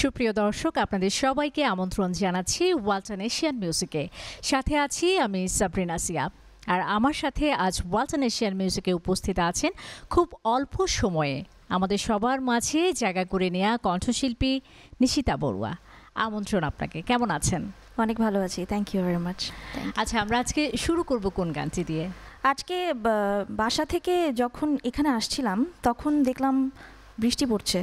সুপ্রিয় দর্শক আপনাদের সবাইকে আমন্ত্রণ জানাচ্ছি ওয়ালটন এশিয়ান মিউজিকে। সাথে আছি আমি সাবরিনা সিয়া। আর আমার সাথে আজ ওয়ালটন এশিয়ান মিউজিকে উপস্থিত আছেন খুব অল্প সময়ে আমাদের সবার মাঝে জায়গা করে নেওয়া কণ্ঠশিল্পী নিশিতা বড়ুয়া। আমন্ত্রণ আপনাকে। কেমন আছেন? অনেক ভালো আছি। থ্যাংক ইউ ভেরি মাচ আচ্ছা আমরা আজকে শুরু করব কোন গানটি দিয়ে? আজকে বাসা থেকে যখন এখানে আসছিলাম তখন দেখলাম বৃষ্টি পড়ছে।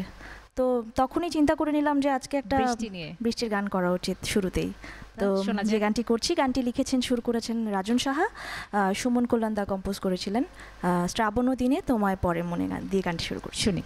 তো তখনই চিন্তা করে নিলাম যে আজকে একটা বৃষ্টি বৃষ্টির গান করা উচিত শুরুতেই। তো যে গানটি করছি গানটি লিখেছেন সুর করেছেন রাজন সাহা। সুমন কল্যাণ দা কম্পোজ করেছিলেন। আহ, শ্রাবণ দিনে তোমায় পরে মনে গান দিয়ে গানটি শুরু করছি। শুনি।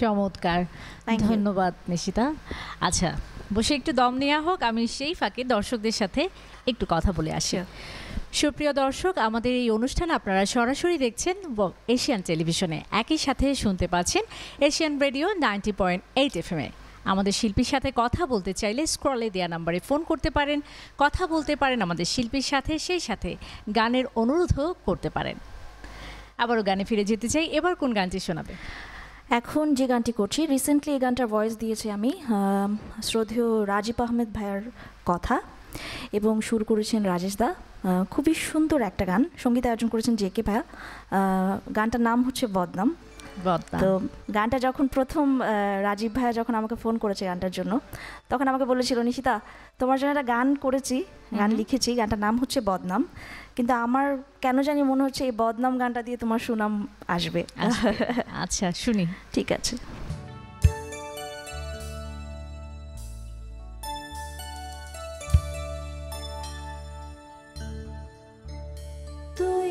চমৎকার। ধন্যবাদ নিশিতা। আচ্ছা বসে একটু দম নেওয়া হোক আমি সেই ফাঁকে দর্শকদের সাথে একটু কথা বলে আসি। সুপ্রিয় দর্শক আমাদের এই অনুষ্ঠান আপনারা সরাসরি দেখছেন এশিয়ান টেলিভিশনে। একই সাথে শুনতে পাচ্ছেন Asian radio ninety point eight F A আমাদের শিল্পীর সাথে কথা বলতে চাইলে স্ক্রলে দেওয়া নাম্বারে ফোন করতে পারেন। কথা বলতে পারেন আমাদের শিল্পীর সাথে সেই সাথে গানের অনুরোধও করতে পারেন। আবারও গানে ফিরে যেতে চাই। এবার কোন গানটি শোনাবে? এখন যে গানটি করছি রিসেন্টলি এই গানটার ভয়েস দিয়েছি আমি শ্রদ্ধেয় রাজীব আহমেদ ভাইয়ার কথা এবং সুর করেছেন রাজেশ দা। খুবই সুন্দর একটা গান সংগীত আয়োজন করেছেন জে কে ভাইয়া। গানটার নাম হচ্ছে বদনাম। বদনাম। তো গানটা যখন প্রথম রাজীব ভাইয়া যখন আমাকে ফোন করেছে গানটার জন্য তখন আমাকে বলেছিল নিশিতা তোমার জন্য একটা গান করেছি গান লিখেছি গানটার নাম হচ্ছে বদনাম। কিন্তু আমার কেন জানি মনে হচ্ছে এই বদনাম গানটা দিয়ে তোমার সুনাম আসবে। আচ্ছা শুনি। ঠিক আছে। তুই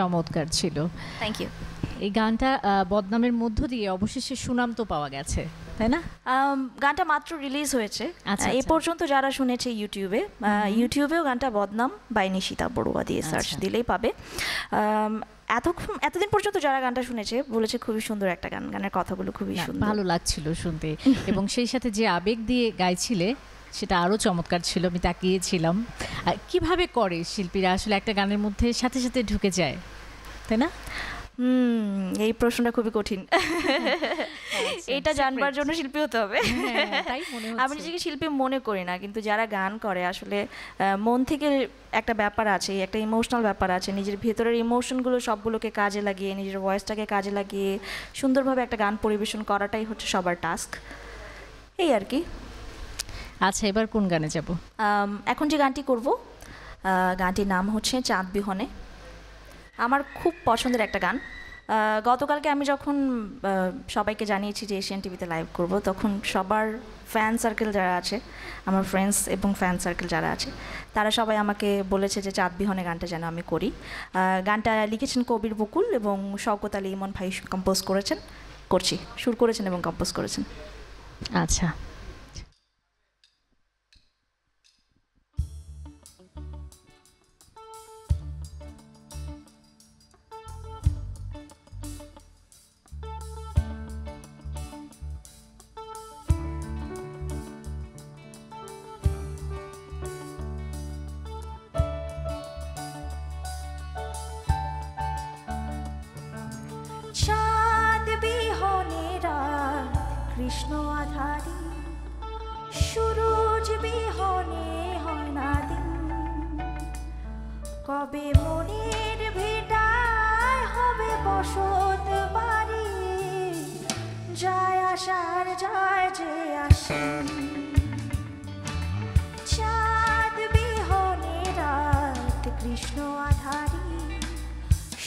চমৎকার ছিল। থ্যাংক ইউ এই গানটা বদনামের মধ্য দিয়ে অবশেষে সুনাম তো পাওয়া গেছে। তাই না? গানটা মাত্র রিলিজ হয়েছে। আচ্ছা, এ আচ্ছা। পর্যন্ত যারা শুনেছে ইউটিউবে ইউটিউবেও গানটা বদনাম বাই নিশিতা বড়ুয়া দিয়ে সার্চ আচ্ছা। দিলেই পাবে। এতক্ষণ এতদিন পর্যন্ত যারা গানটা শুনেছে বলেছে খুবই সুন্দর একটা গান। গানের কথাগুলো খুবই সুন্দর। ভালো লাগছিল শুনতে। এবং সেই সাথে যে আবেগ দিয়ে গাইছিলে সেটা আরও চমৎকার ছিল আমি তাকিয়েছিলাম। আর কীভাবে করে শিল্পীরা আসলে একটা গানের মধ্যে সাথে সাথে ঢুকে যায় তাই না? হুম এই প্রশ্নটা খুবই কঠিন। এটা জানবার জন্য শিল্পী হতে হবে। হ্যাঁ, আমি নিজেকে শিল্পী মনে করি না কিন্তু যারা গান করে আসলে মন থেকে একটা ব্যাপার আছে একটা ইমোশনাল ব্যাপার আছে নিজের ভেতরের ইমোশনগুলো সবগুলোকে কাজে লাগিয়ে নিজের ভয়েসটাকে কাজে লাগিয়ে সুন্দরভাবে একটা গান পরিবেশন করাটাই হচ্ছে সবার টাস্ক এই আর কি। আচ্ছা এবার কোন গানে যাব? এখন যে গানটি করব গানটির নাম হচ্ছে চাঁদ বিহনে। আমার খুব পছন্দের একটা গান। গতকালকে আমি যখন সবাইকে জানিয়েছি যে এশিয়ান টিভিতে লাইভ করব তখন সবার ফ্যান সার্কেল যারা আছে আমার ফ্রেন্ডস এবং ফ্যান সার্কেল যারা আছে তারা সবাই আমাকে বলেছে যে চাঁদ বিহনে গানটা যেন আমি করি। গানটা লিখেছেন কবির বকুল এবং শওকত আলী ইমন ভাই কম্পোজ করেছেন করছি সুর করেছেন এবং কম্পোজ করেছেন। আচ্ছা। আধারি সুরজ বিহনে হয় না দিন কবে মনের ভেটায় হবে বসত বাড়ি? যায় আসার যায় যে আসে। চাঁদ বিহনে রাত কৃষ্ণ আধারি।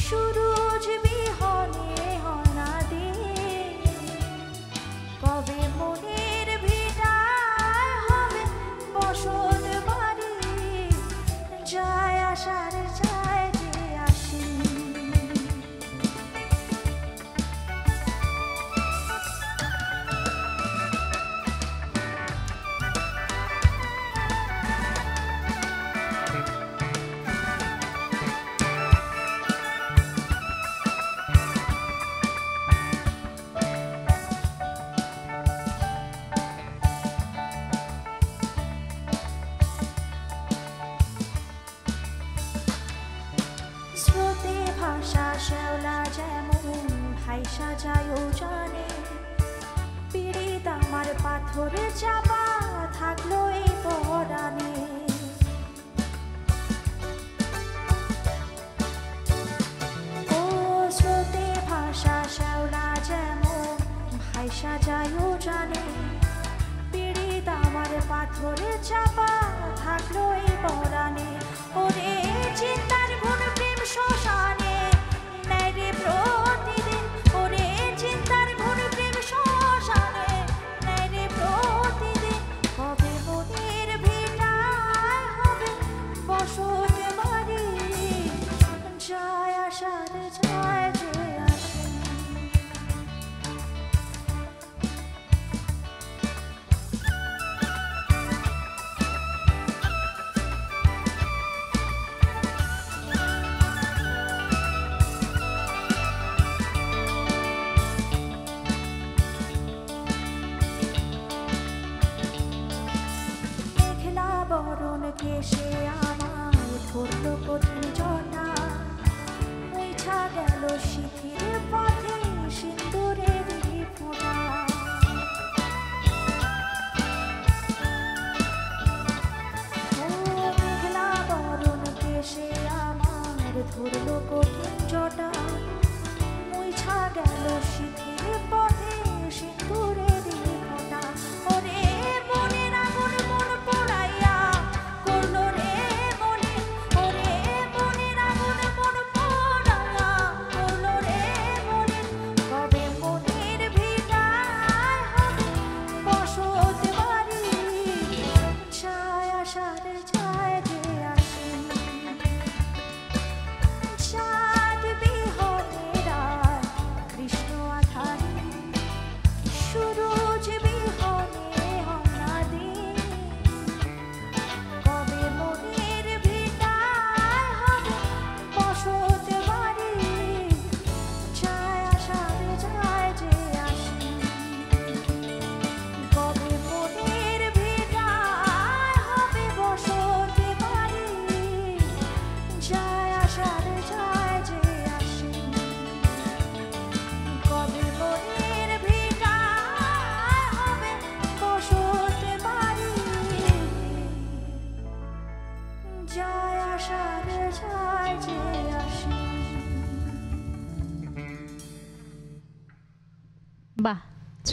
সুরজ বিহনে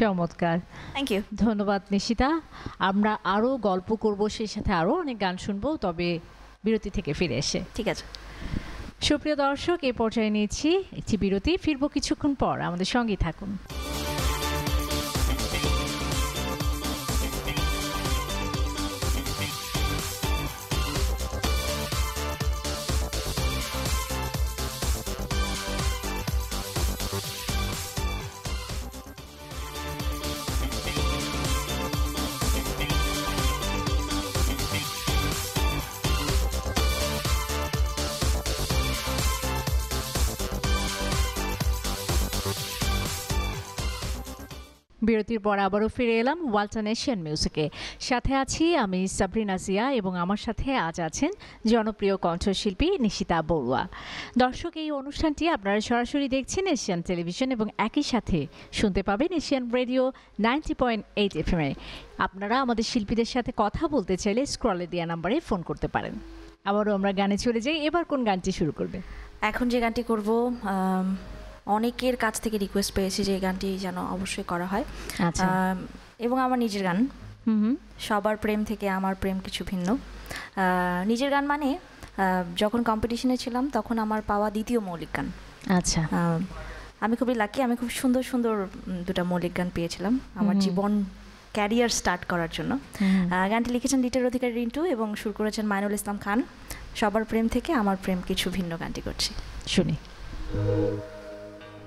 চমৎকার। থ্যাংক ইউ ধন্যবাদ নিশিতা। আমরা আরও গল্প করব সেই সাথে আরও অনেক গান শুনব তবে বিরতি থেকে ফিরে এসে। ঠিক আছে। সুপ্রিয় দর্শক এ পর্যায়ে নিয়েছি একটি বিরতি। ফিরবো কিছুক্ষণ পর। আমাদের সঙ্গেই থাকুন। বিরতির পর আবারও ফিরে এলাম ওয়ালটন এশিয়ান মিউজিকে। সাথে আছি আমি সাবরিনা জিয়া এবং আমার সাথে আজ আছেন জনপ্রিয় কণ্ঠশিল্পী নিশিতা বড়ুয়া। দর্শক, এই অনুষ্ঠানটি আপনারা সরাসরি দেখছেন এশিয়ান টেলিভিশন এবং একই সাথে শুনতে পাবেন Asian radio ninety point eight এফএমে। আপনারা আমাদের শিল্পীদের সাথে কথা বলতে চাইলে স্ক্রলে দেওয়া নাম্বারে ফোন করতে পারেন। আবারও আমরা গানে চলে যাই, এবার কোন গানটি শুরু করবে এখন যে গানটি করব অনেকের কাছ থেকে রিকোয়েস্ট পেয়েছি যে এই গানটি যেন অবশ্যই করা হয়। আচ্ছা। এবং আমার নিজের গান। হুম হুম। সবার প্রেম থেকে আমার প্রেম কিছু ভিন্ন। নিজের গান মানে যখন কম্পিটিশনে ছিলাম তখন আমার পাওয়া দ্বিতীয় মৌলিক গান। আচ্ছা। আমি খুবই লাকি আমি খুব সুন্দর সুন্দর দুটো মৌলিক গান পেয়েছিলাম আমার জীবন ক্যারিয়ার স্টার্ট করার জন্য। গানটি লিখেছেন লিটার অধিকারী রিন্টু এবং সুর করেছেন মাইনুল ইসলাম খান। সবার প্রেম থেকে আমার প্রেম কিছু ভিন্ন গানটি করছি। শুনি।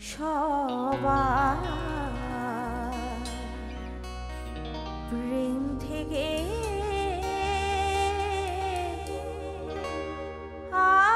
সবার প্রেম থেকে আমার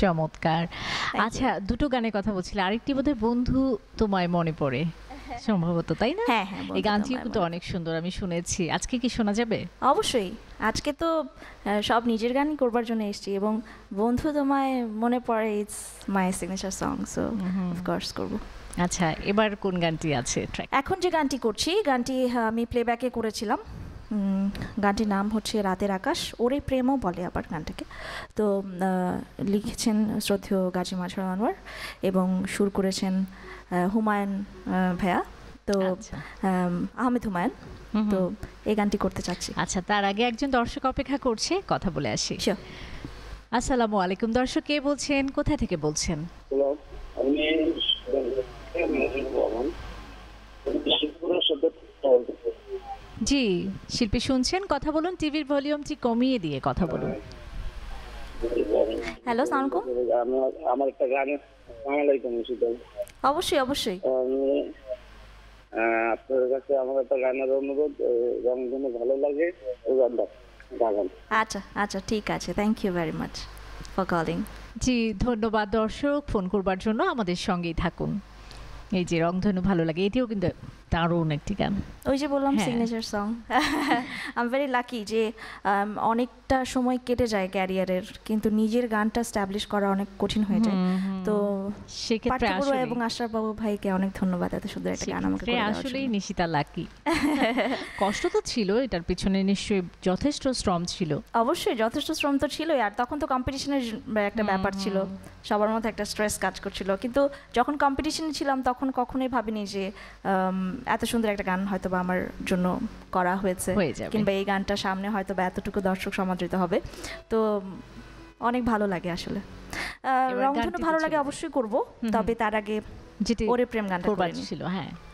চমৎকার। আচ্ছা দুটো গানের কথা বলছিলে। আরেকটি বোধহয় বন্ধু তোমায় মনে পড়ে সম্ভবত তাই না? হ্যাঁ হ্যাঁ এই গানটিও কিন্তু অনেক সুন্দর আমি শুনেছি। আজকে কি শোনা যাবে? অবশ্যই। আজকে তো সব নিজের গানই করবার জন্য এসেছি এবং বন্ধু তোমায় মনে পড়ে it's my signature song so of course করব। আচ্ছা এবার কোন গানটি আছে? ট্র্যাক এখন যে গানটি করছি গানটি আমি প্লেব্যাকে করেছিলাম। গানটির নাম হচ্ছে রাতের আকাশ। ওরে প্রেমও বলে আবার গানটাকে। তো লিখেছেন শ্রদ্ধেয় গাজী মাঝার আনোয়ার এবং সুর করেছেন হুমায়ুন ভাইয়া। তো আচ্ছা। আহমেদ হুমায়ুন। হুম হুম। তো এই গানটি করতে চাচ্ছি। আচ্ছা তার আগে একজন দর্শক অপেক্ষা করছে কথা বলে আসি। আসসালামু আলাইকুম দর্শক কে বলছেন? কোথায় থেকে বলছেন হ্যালো আমি শিবপুরের সাথে বলতেছি জি শিল্পী শুনছেন? কথা বলুন টিভির ভলিউমটি কমিয়ে দিয়ে কথা বলুন। হ্যালো সালামকুম আমার একটা গান শীতল অবশ্যই অবশ্যই। আপনার কাছে আমার একটা গানের অনুরোধ রং যেন ভালো লাগে ওই গানটা গান আচ্ছা আচ্ছা ঠিক আছে। Thank you very much for calling জি ধন্যবাদ দর্শক ফোন করবার জন্য আমাদের সঙ্গেই থাকুন। এই যে রংধনু ভালো লাগে এটিও কিন্তু দারুণ একটি গান। ওই যে বললাম। Signature song I am very lucky যে অনেকটা সময় কেটে যায় ক্যারিয়ারের কিন্তু নিজের গানটা স্ট্যাবলিশ করা অনেক কঠিন হয়ে যায়। তো সেক্ষেত্রে এবং আশরাফ বাবু ভাইকে অনেক ধন্যবাদ এত সুন্দর একটা গান আমাকে আসলেই নিশিতা লাকি কষ্ট তো ছিল এটার পিছনে নিশ্চয়ই যথেষ্ট শ্রম ছিল। অবশ্যই যথেষ্ট শ্রম তো ছিলই আর তখন তো কম্পিটিশনের একটা ব্যাপার ছিল। সবার মধ্যে একটা স্ট্রেস কাজ করছিল। কিন্তু যখন কম্পিটিশনে ছিলাম তখন কখনোই ভাবিনি যে এত সুন্দর একটা গান হয়তো বা আমার জন্য করা হয়েছে। হয়ে কিংবা এই গানটা সামনে হয়তো বা এতটুকু দর্শক সমাদৃত হবে। তো অনেক ভালো লাগে আসলে। রংধনু ভালো লাগে অবশ্যই করব তবে তার আগে যেটি ওরে প্রেম গানটা ছিল হ্যাঁ।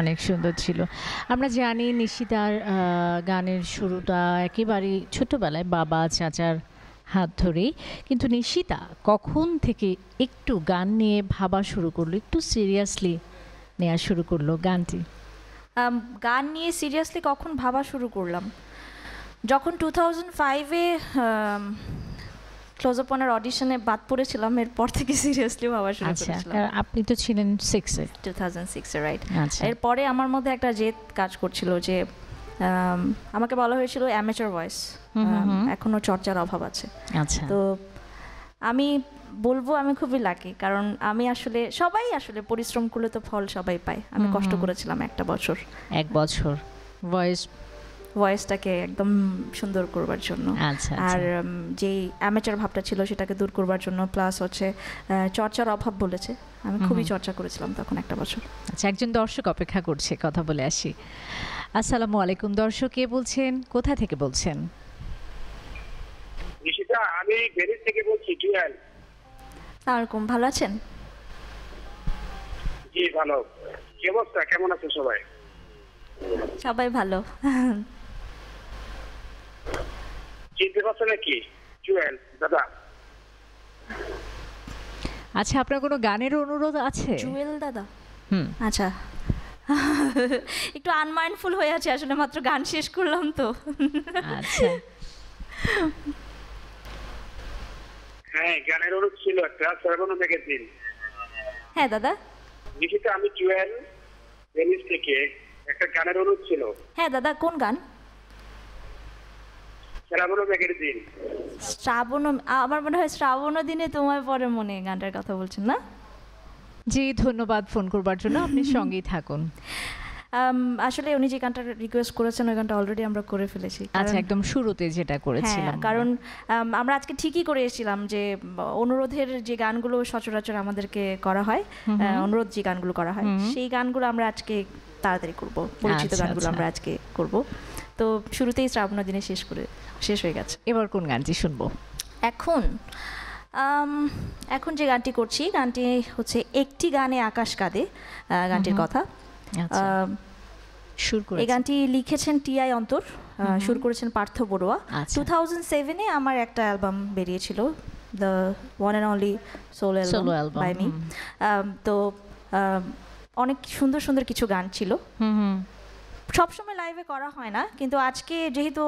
অনেক সুন্দর ছিল। আমরা জানি নিশিতার গানের শুরুটা একেবারেই ছোটবেলায় বাবা, চাচার হাত ধরেই। কিন্তু নিশিতা কখন থেকে একটু গান নিয়ে ভাবা শুরু করল, একটু সিরিয়াসলি নেওয়া শুরু করল গানটি? গান নিয়ে সিরিয়াসলি কখন ভাবা শুরু করলাম? যখন টু থাউজেন্ড ফাইভে ক্লোজ আপনের অডিশনে বাদ পড়েছিলাম এরপর থেকে সিরিয়াসলি ভাবা শুরু আচ্ছা করেছিলাম। আপনি তো ছিলেন সিক্সে টু থাউজেন্ড সিক্সে রাইট এরপরে আমার মধ্যে একটা জেদ কাজ করছিল যে আমাকে বলা হয়েছিল অ্যামেচার ভয়েস। এখনও চর্চার অভাব আছে। আচ্ছা। তো আমি বলব আমি খুবই লাকি কারণ আমি আসলে সবাই আসলে পরিশ্রম করলে তো ফল সবাই পায়। আমি কষ্ট করেছিলাম একটা বছর। এক বছর। ভয়েস ভয়েসটাকে একদম সুন্দর করবার জন্য। আচ্ছা আর আচ্ছা উম, যেই অ্যামেচার ভাবটা ছিল সেটাকে দূর করবার জন্য প্লাস হচ্ছে আহ, চর্চার অভাব বলেছে। আমি খুবই চর্চা করেছিলাম তখন একটা বছর। আচ্ছা একজন দর্শক অপেক্ষা করছে কথা বলে আসি। আসসালামু আলাইকুম দর্শক কে বলছেন? কোথা থেকে বলছেন? নিশিতা আমি ভেনিস থেকে বলছি জুয়েল। সালামালাইকুম ভালো আছেন? জি ভালো। কি অবস্থা? কেমন আছে সবাই? সবাই ভালো। চিনতে পারছ নাকি? জুয়েল দাদা। আচ্ছা আপনার কোনো গানের অনুরোধ আছে? জুয়েল দাদা। হুম। আচ্ছা। একটু আনমাইন্ডফুল হয়ে আছে আসলে মাত্র গান শেষ করলাম তো। আচ্ছা। হ্যাঁ গানের অনুরোধ ছিল একটা সর্বনা ম্যাগাজিন হ্যাঁ দাদা। নিশিতা আমি জুয়েল ভেনিস থেকে একটা গানের অনুরোধ ছিল। হ্যাঁ দাদা কোন গান? সর্বনা ম্যাগাজিন শ্রাবণ আমার মনে হয় শ্রাবণ দিনে তোমায় পরে মনে গানটার কথা বলছেন না? জি ধন্যবাদ ফোন করবার জন্য। আপনি সঙ্গেই থাকুন। আসলে উনি যে গানটা রিকোয়েস্ট করেছেন ওই গানটা অলরেডি আমরা করে ফেলেছি। আচ্ছা কারণ- একদম শুরুতে যেটা হ্যাঁ করেছিলাম কারণ আমরা আজকে ঠিকই করে এসেছিলাম যে অনুরোধের যে গানগুলো সচরাচর আমাদেরকে করা হয় অনুরোধ যে গানগুলো করা হয়। সেই গানগুলো আমরা আজকে তাড়াতাড়ি করব। পরিচিত আচ্ছা, গানগুলো আচ্ছা। আমরা আজকে করব। তো শুরুতেই শ্রাবণ দিনে শেষ করে শেষ হয়ে গেছে। এবার কোন গানটি শুনব? এখন এখন যে গানটি করছি গানটি হচ্ছে একটি গানে আকাশ কাঁদে গানটির। কথা। আচ্ছা। সুর করে এই গানটি লিখেছেন টিআই অন্তর। সুর করেছেন পার্থ বড়ুয়া। আচ্ছা। টু থাউজেন্ড সেভেনে আমার একটা অ্যালবাম বেরিয়েছিল the one and only sole album album by me. তো অনেক সুন্দর সুন্দর কিছু গান ছিল। হুম হুম। সবসময় লাইভে করা হয় না, কিন্তু আজকে যেহেতু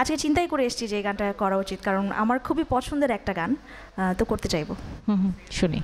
আজকে চিন্তাই করে এসেছি যে এই গানটা করা উচিত, কারণ আমার খুবই পছন্দের একটা গান তো করতে চাইব। হুম হুম, শুনি।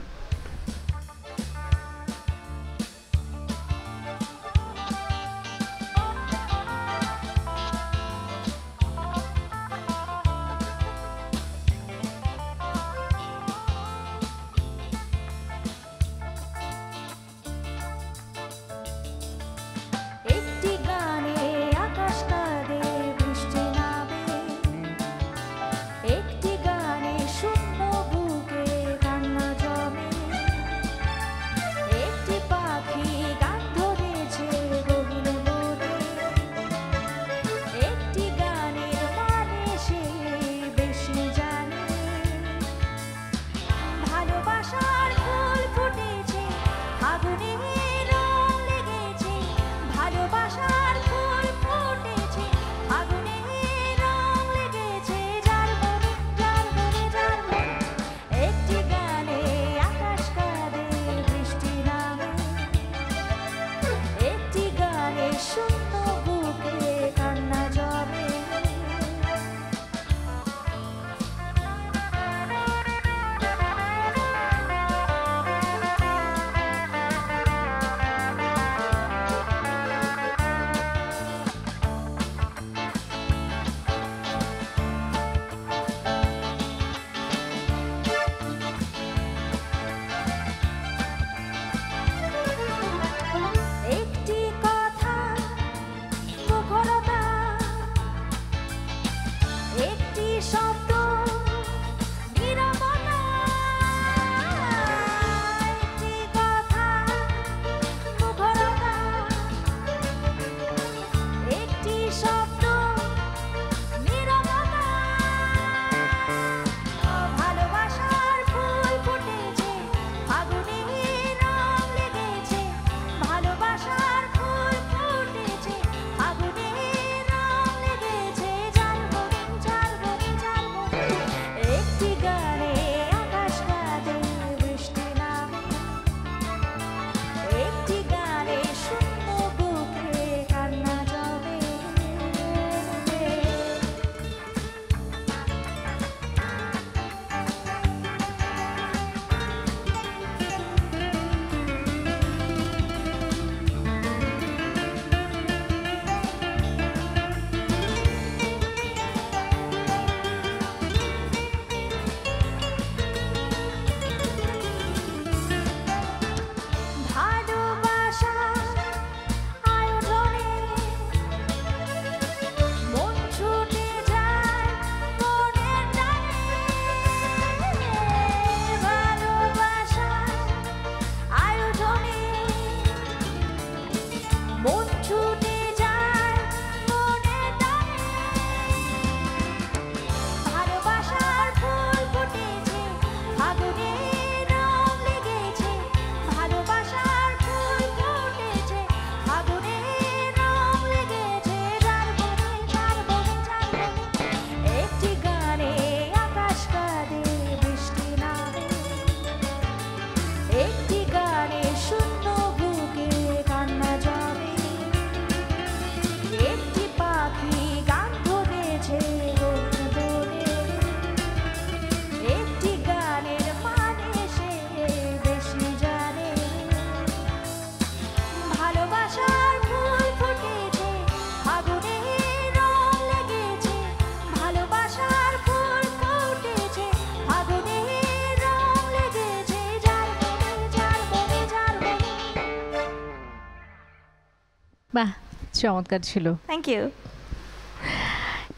চমৎকার ছিল। থ্যাংক ইউ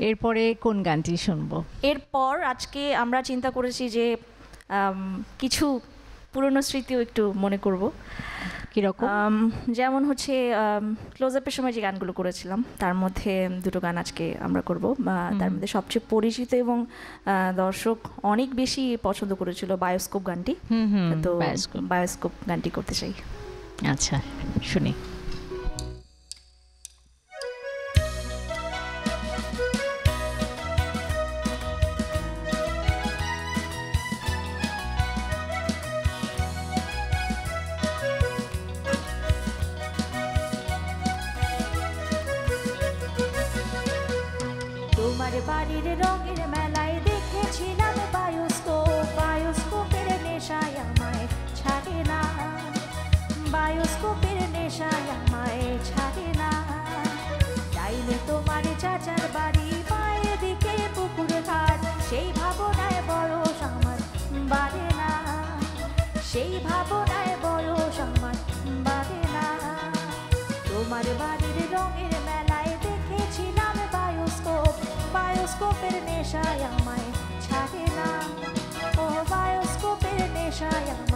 এরপরে কোন গানটি শুনব? এরপর আজকে আমরা চিন্তা করেছি যে কিছু পুরনো স্মৃতিও একটু মনে করব। কীরকম যেমন হচ্ছে ক্লোজ আপের সময় যে গানগুলো করেছিলাম তার মধ্যে দুটো গান আজকে আমরা করব। তার মধ্যে সবচেয়ে পরিচিত এবং দর্শক অনেক বেশি পছন্দ করেছিল বায়োস্কোপ গানটি। তো। বায়োস্কোপ গানটি করতে চাই। আচ্ছা শুনি। বায়োস্কোপের নেশায় আমায় ছাড়ে না ও বায়োস্কোপের নেশায় আমায়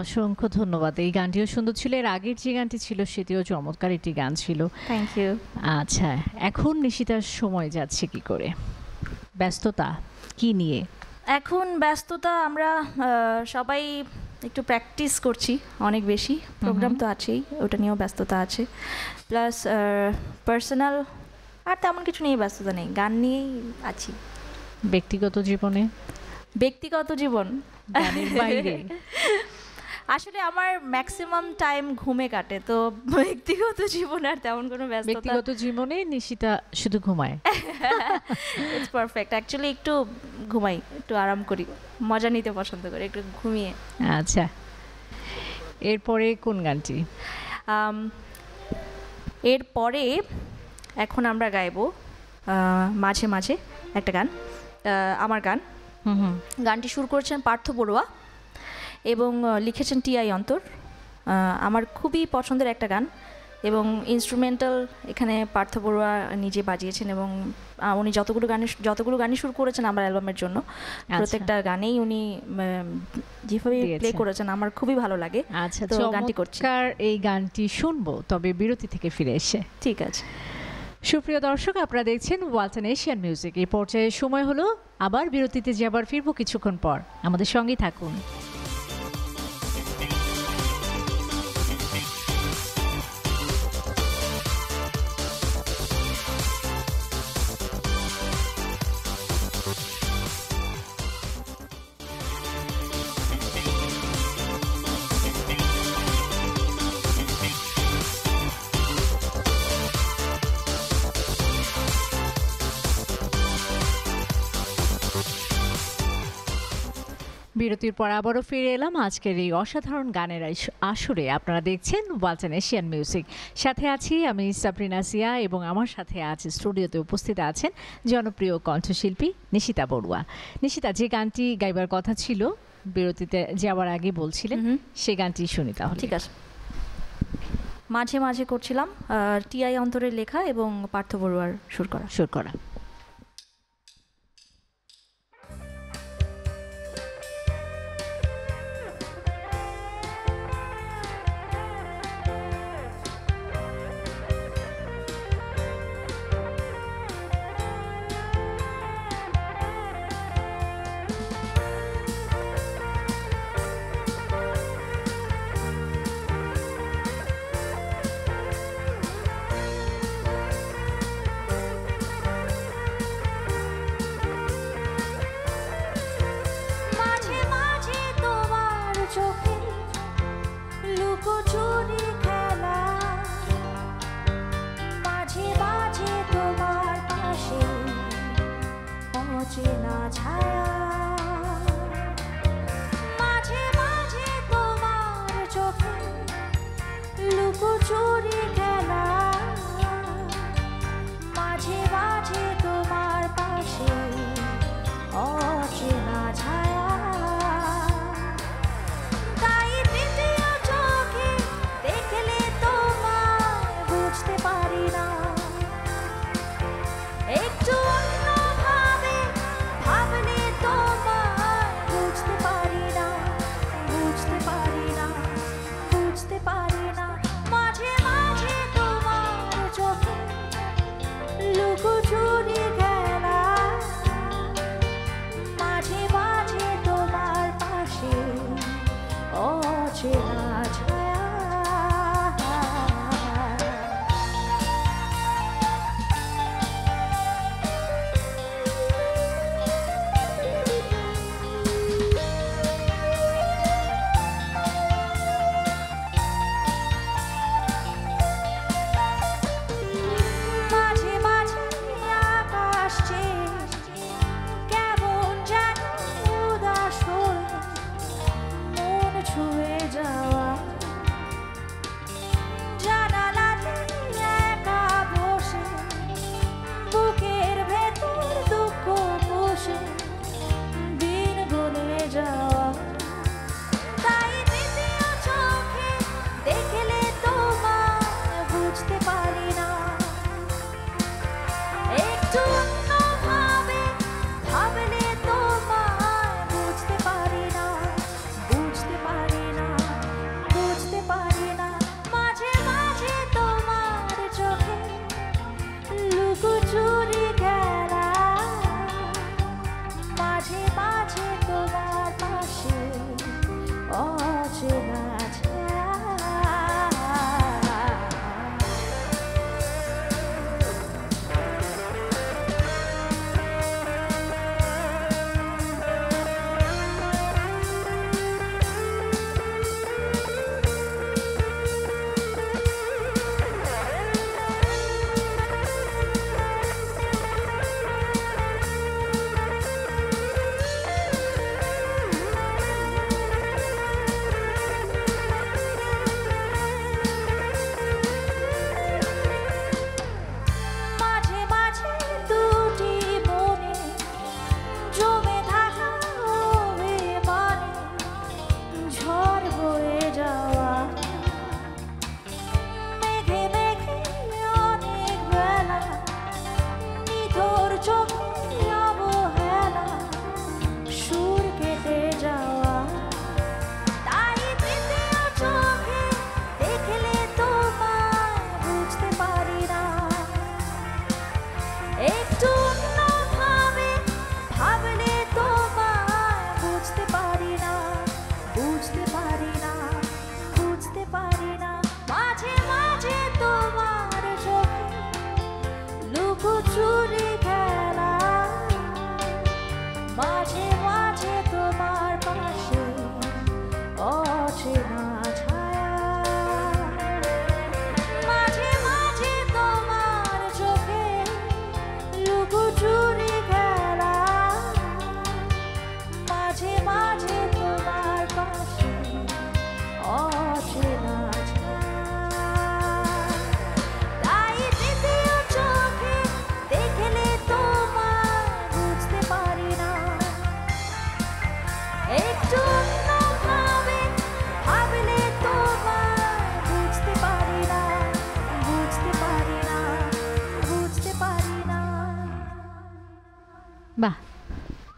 অসংখ্য ধন্যবাদ। এই গানটিও সুন্দর ছিল এর আগের যে গানটি ছিল সেটিও চমৎকার একটি গান ছিল। থ্যাংক ইউ আচ্ছা এখন নিশিতার সময় যাচ্ছে কি করে? ব্যস্ততা কি নিয়ে? এখন ব্যস্ততা আমরা সবাই একটু প্র্যাকটিস করছি অনেক বেশি। প্রোগ্রাম তো আছেই ওটা নিয়েও ব্যস্ততা আছে। প্লাস পার্সোনাল আর তেমন কিছু নিয়ে ব্যস্ততা নেই গান নিয়েই আছি। ব্যক্তিগত জীবনে? ব্যক্তিগত জীবন। বাইরে? আসলে আমার ম্যাক্সিমাম টাইম ঘুমে কাটে তো ব্যক্তিগত জীবন আর তেমন কোনো ব্যস্ততা ব্যক্তিগত জীবনে নিশিতা শুধু ঘুমায়। ইটস পারফেক্ট অ্যাকচুয়ালি একটু ঘুমাই একটু আরাম করি মজা নিতে পছন্দ করি একটু ঘুমিয়ে। আচ্ছা। এরপরে কোন গানটি? এরপরে এখন আমরা গাইবো মাঝে মাঝে একটা গান আমার গান। হুম হুম। গানটি সুর করেছেন পার্থ বড়ুয়া। এবং লিখেছেন টিআই অন্তর। আমার খুবই পছন্দের একটা গান এবং ইনস্ট্রুমেন্টাল এখানে পার্থ বড়ুয়া নিজে বাজিয়েছেন এবং উনি যতগুলো গানে যতগুলো গানই সুর করেছেন আমার অ্যালবামের জন্য প্রত্যেকটা গানেই উনি যেভাবে প্লে করেছেন আমার খুবই ভালো লাগে। আচ্ছা তো গানটি করছি। এই গানটি শুনব তবে বিরতি থেকে ফিরে এসে। ঠিক আছে। সুপ্রিয় দর্শক আপনারা দেখছেন ওয়ালটন এশিয়ান মিউজিক। এই পর্যায়ে সময় হলো আবার বিরতিতে যে আবার ফিরবো কিছুক্ষণ পর। আমাদের সঙ্গেই থাকুন। বিরতির পর আবারও ফিরে এলাম আজকের এই অসাধারণ গানের আসরে। আপনারা দেখছেন ওয়ালটন এশিয়ান মিউজিক সাথে আছি আমি সাবরিনা সিয়া এবং আমার সাথে আজ স্টুডিওতে উপস্থিত আছেন জনপ্রিয় কণ্ঠশিল্পী নিশিতা বড়ুয়া। নিশিতা যে গানটি গাইবার কথা ছিল বিরতিতে যাওয়ার আগে বলছিলেন হুম। সেই গানটি শুনি তাহলে। ঠিক আছে। মাঝে মাঝে করছিলাম টিআই অন্তরের লেখা এবং পার্থ বড়ুয়ার সুর করা। সুর করা।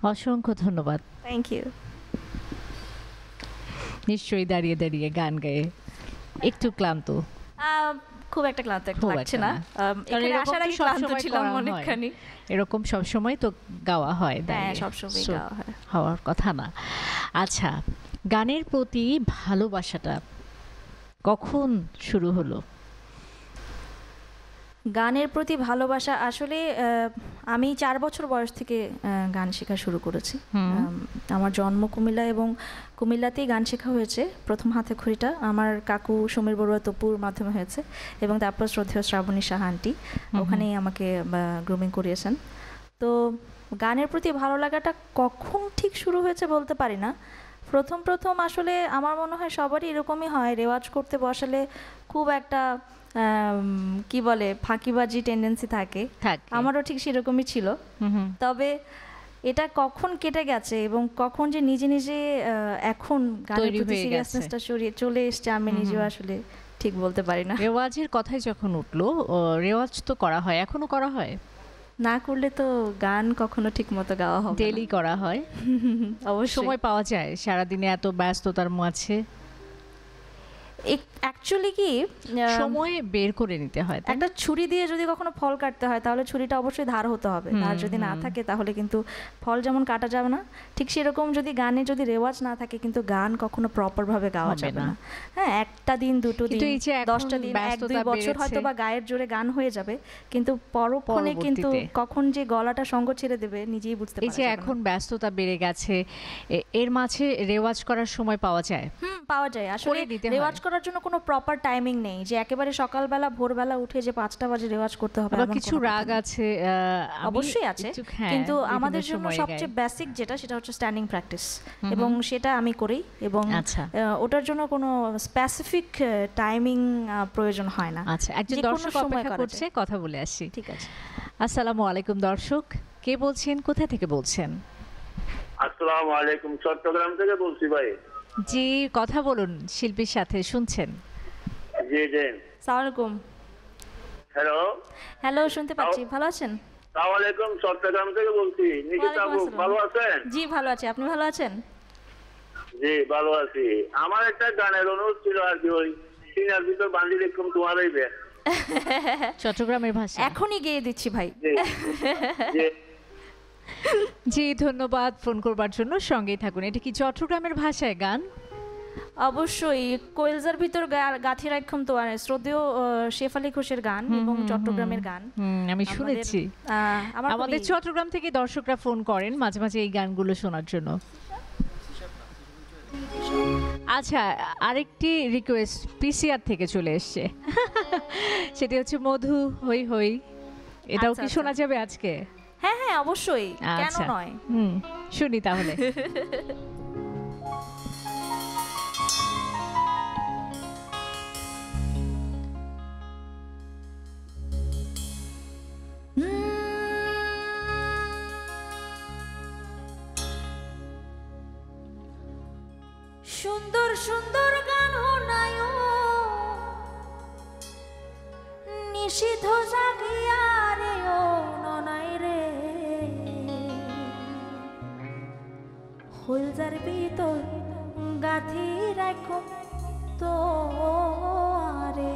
অসংখ্য ধন্যবাদ। থ্যাংক ইউ নিশ্চয়ই দাঁড়িয়ে দাঁড়িয়ে গান গায়ে একটু ক্লান্ত। খুব একটা ক্লান্ত একটা লাগছে না। এখানে আসার আগে ক্লান্ত ছিলাম অনেকখানি। এরকম সবসময় তো গাওয়া হয় হ্যাঁ। সবসময় গাওয়া হয়। হওয়ার কথা না। আচ্ছা গানের প্রতি ভালোবাসাটা কখন শুরু হলো? গানের প্রতি ভালোবাসা আসলে আহ, আমি চার বছর বয়স থেকে গান শেখা শুরু করেছি। আমার জন্ম কুমিল্লা এবং কুমিল্লাতেই গান শেখা হয়েছে। প্রথম হাতে খড়িটা আমার কাকু সমীর বড়ুয়া তপুর মাধ্যমে হয়েছে এবং তারপর শ্রদ্ধেয় শ্রাবণী সাহা আন্টি ওখানেই আমাকে গ্রুমিং করিয়েছেন। তো গানের প্রতি ভালো লাগাটা কখন ঠিক শুরু হয়েছে বলতে পারি না। প্রথম প্রথম আসলে আমার মনে হয় সবারই এরকমই হয়। রেওয়াজ করতে বসালে খুব একটা কি বলে ফাঁকিবাজি টেন্ডেন্সি থাকে। আমারও ঠিক সেরকমই ছিল। তবে এটা কখন কেটে গেছে এবং কখন যে নিজে নিজে এখন গানের প্রতি হয়ে গেছে। চলে এসছে আমি নিজেও আসলে ঠিক বলতে পারি না। রেওয়াজের কথাই যখন উঠল রেওয়াজ তো করা হয় এখনও করা হয়? না করলে তো গান কখনো ঠিক মতো গাওয়া হবে ডেলি করা হয়? অবশ্যই। সময় পাওয়া যায় সারাদিনে এত ব্যস্ততার মাঝে অ্যাকচুয়ালি কি সময় বের করে নিতে হয় একটা ছুরি দিয়ে যদি কখনো ফল কাটতে হয় তাহলে ছুরিটা অবশ্যই ধার হতে হবে। ধার যদি না থাকে তাহলে কিন্তু ফল যেমন কাটা যাবে না ঠিক সেরকম যদি গানে যদি রেওয়াজ না থাকে কিন্তু গান কখনো প্রপার ভাবে গাওয়া যাবে না। হ্যাঁ একটা দিন দুটো দিন দশটা দিন এক দুই বছর হয়তো বা গায়ের জোরে গান হয়ে যাবে কিন্তু পরক্ষণে কিন্তু কখন যে গলাটা সঙ্গ ছেড়ে দেবে নিজেই বুঝতে এই যে এখন ব্যস্ততা বেড়ে গেছে এর মাঝে রেওয়াজ করার সময় পাওয়া যায়? হুম পাওয়া যায়। আসলে রেওয়াজ করার জন্য কোনো প্রপার টাইমিং নেই যে একেবারে সকালবেলা ভোরবেলা উঠে যে পাঁচটা বাজে রেওয়াজ করতে হবে কিছু রাগ আছে অবশ্যই আছে হ্যাঁ, কিন্তু আমাদের জন্য সবচেয়ে বেসিক যেটা সেটা হচ্ছে স্ট্যান্ডিং প্র্যাকটিস এবং সেটা আমি করি এবং আচ্ছা। ওটার জন্য কোনো স্পেসিফিক টাইমিং প্রয়োজন হয় না। আচ্ছা একজন দর্শক অপেক্ষা করছে কথা বলে আসি। ঠিক আছে। আসসালামু আলাইকুম দর্শক কে বলছেন কোথা থেকে বলছেন? আসসালামু আলাইকুম চট্টগ্রাম থেকে বলছি ভাই। জি কথা বলুন শিল্পীর সাথে শুনছেন। জি জি। সালামালাইকুম। হ্যালো। হ্যালো শুনতে পাচ্ছি ভালো আছেন? সালাম আলাইকুম চট্টগ্রাম থেকে বলছি। নিকিতা ভালো আছেন? জি ভালো আছি। আপনি ভালো আছেন? জি ভালো আছি। আমার একটা গানের অনুরোধ ছিল আর কি ওই সিনার ভিতর বান্ধি দেখুন তোমারই বে। চট্টগ্রামের ভাষা। এখনই গিয়ে দিচ্ছি ভাই। জি। জি ধন্যবাদ ফোন করবার জন্য। সঙ্গেই থাকুন। এটা কি চট্টগ্রামের ভাষায় গান? অবশ্যই। কোয়েলজার ভিতর গাথি রাখুম তো আর শ্রদ্ধেয় আহ, শেফালি ঘোষের গান এবং চট্টগ্রামের গান। আমি শুনেছি। আমাদের চট্টগ্রাম থেকে দর্শকরা ফোন করেন মাঝে মাঝে এই গানগুলো শোনার জন্য। আচ্ছা আরেকটি রিকোয়েস্ট পিসিআর থেকে চলে এসছে। সেটি হচ্ছে মধু হই হই। এটাও আচ্ছা, কি আচ্ছা। শোনা যাবে আজকে? হ্যাঁ হ্যাঁ অবশ্যই। কেন আচ্ছা। নয়? হুম শুনি তাহলে। সুন্দর সুন্দর গান নাই নিষিদ্ধ জাগিয়া রে ও হলজার ভিতর গাথি রাখো তো আরে।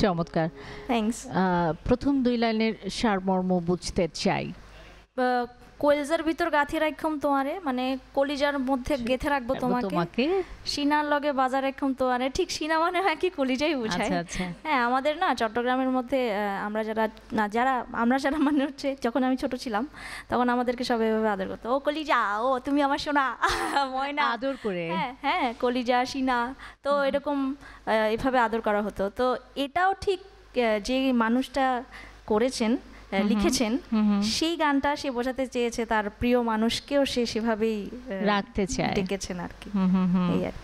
চমৎকার। থ্যাঙ্কস প্রথম দুই লাইনের সারমর্ম বুঝতে চাই। কলিজার ভিতর গাথি রাখুম তোমারে মানে কলিজার মধ্যে গেথে রাখব তোমাকে। সিনার লগে বাজার রাখুম তোমারে। ঠিক সিনা মানে হয় কি কলিজাই বুঝায় আচ্ছা আচ্ছা। হ্যাঁ আমাদের না চট্টগ্রামের মধ্যে আমরা যারা না যারা আমরা যারা মানে হচ্ছে যখন আমি ছোট ছিলাম তখন আমাদেরকে সব এভাবে আদর করতো। ও কলিজা ও তুমি আমার সোনা ময়না। আদর করে? হ্যাঁ হ্যাঁ কলিজা সিনা তো এরকম এভাবে আদর করা হতো। তো এটাও ঠিক যে মানুষটা করেছেন লিখেছেন। সেই গানটা সে বোঝাতে চেয়েছে তার প্রিয় মানুষকেও সে সেভাবেই রাখতে চায়। ডেকেছেন আর কি হুম হুম হুম। এই আর।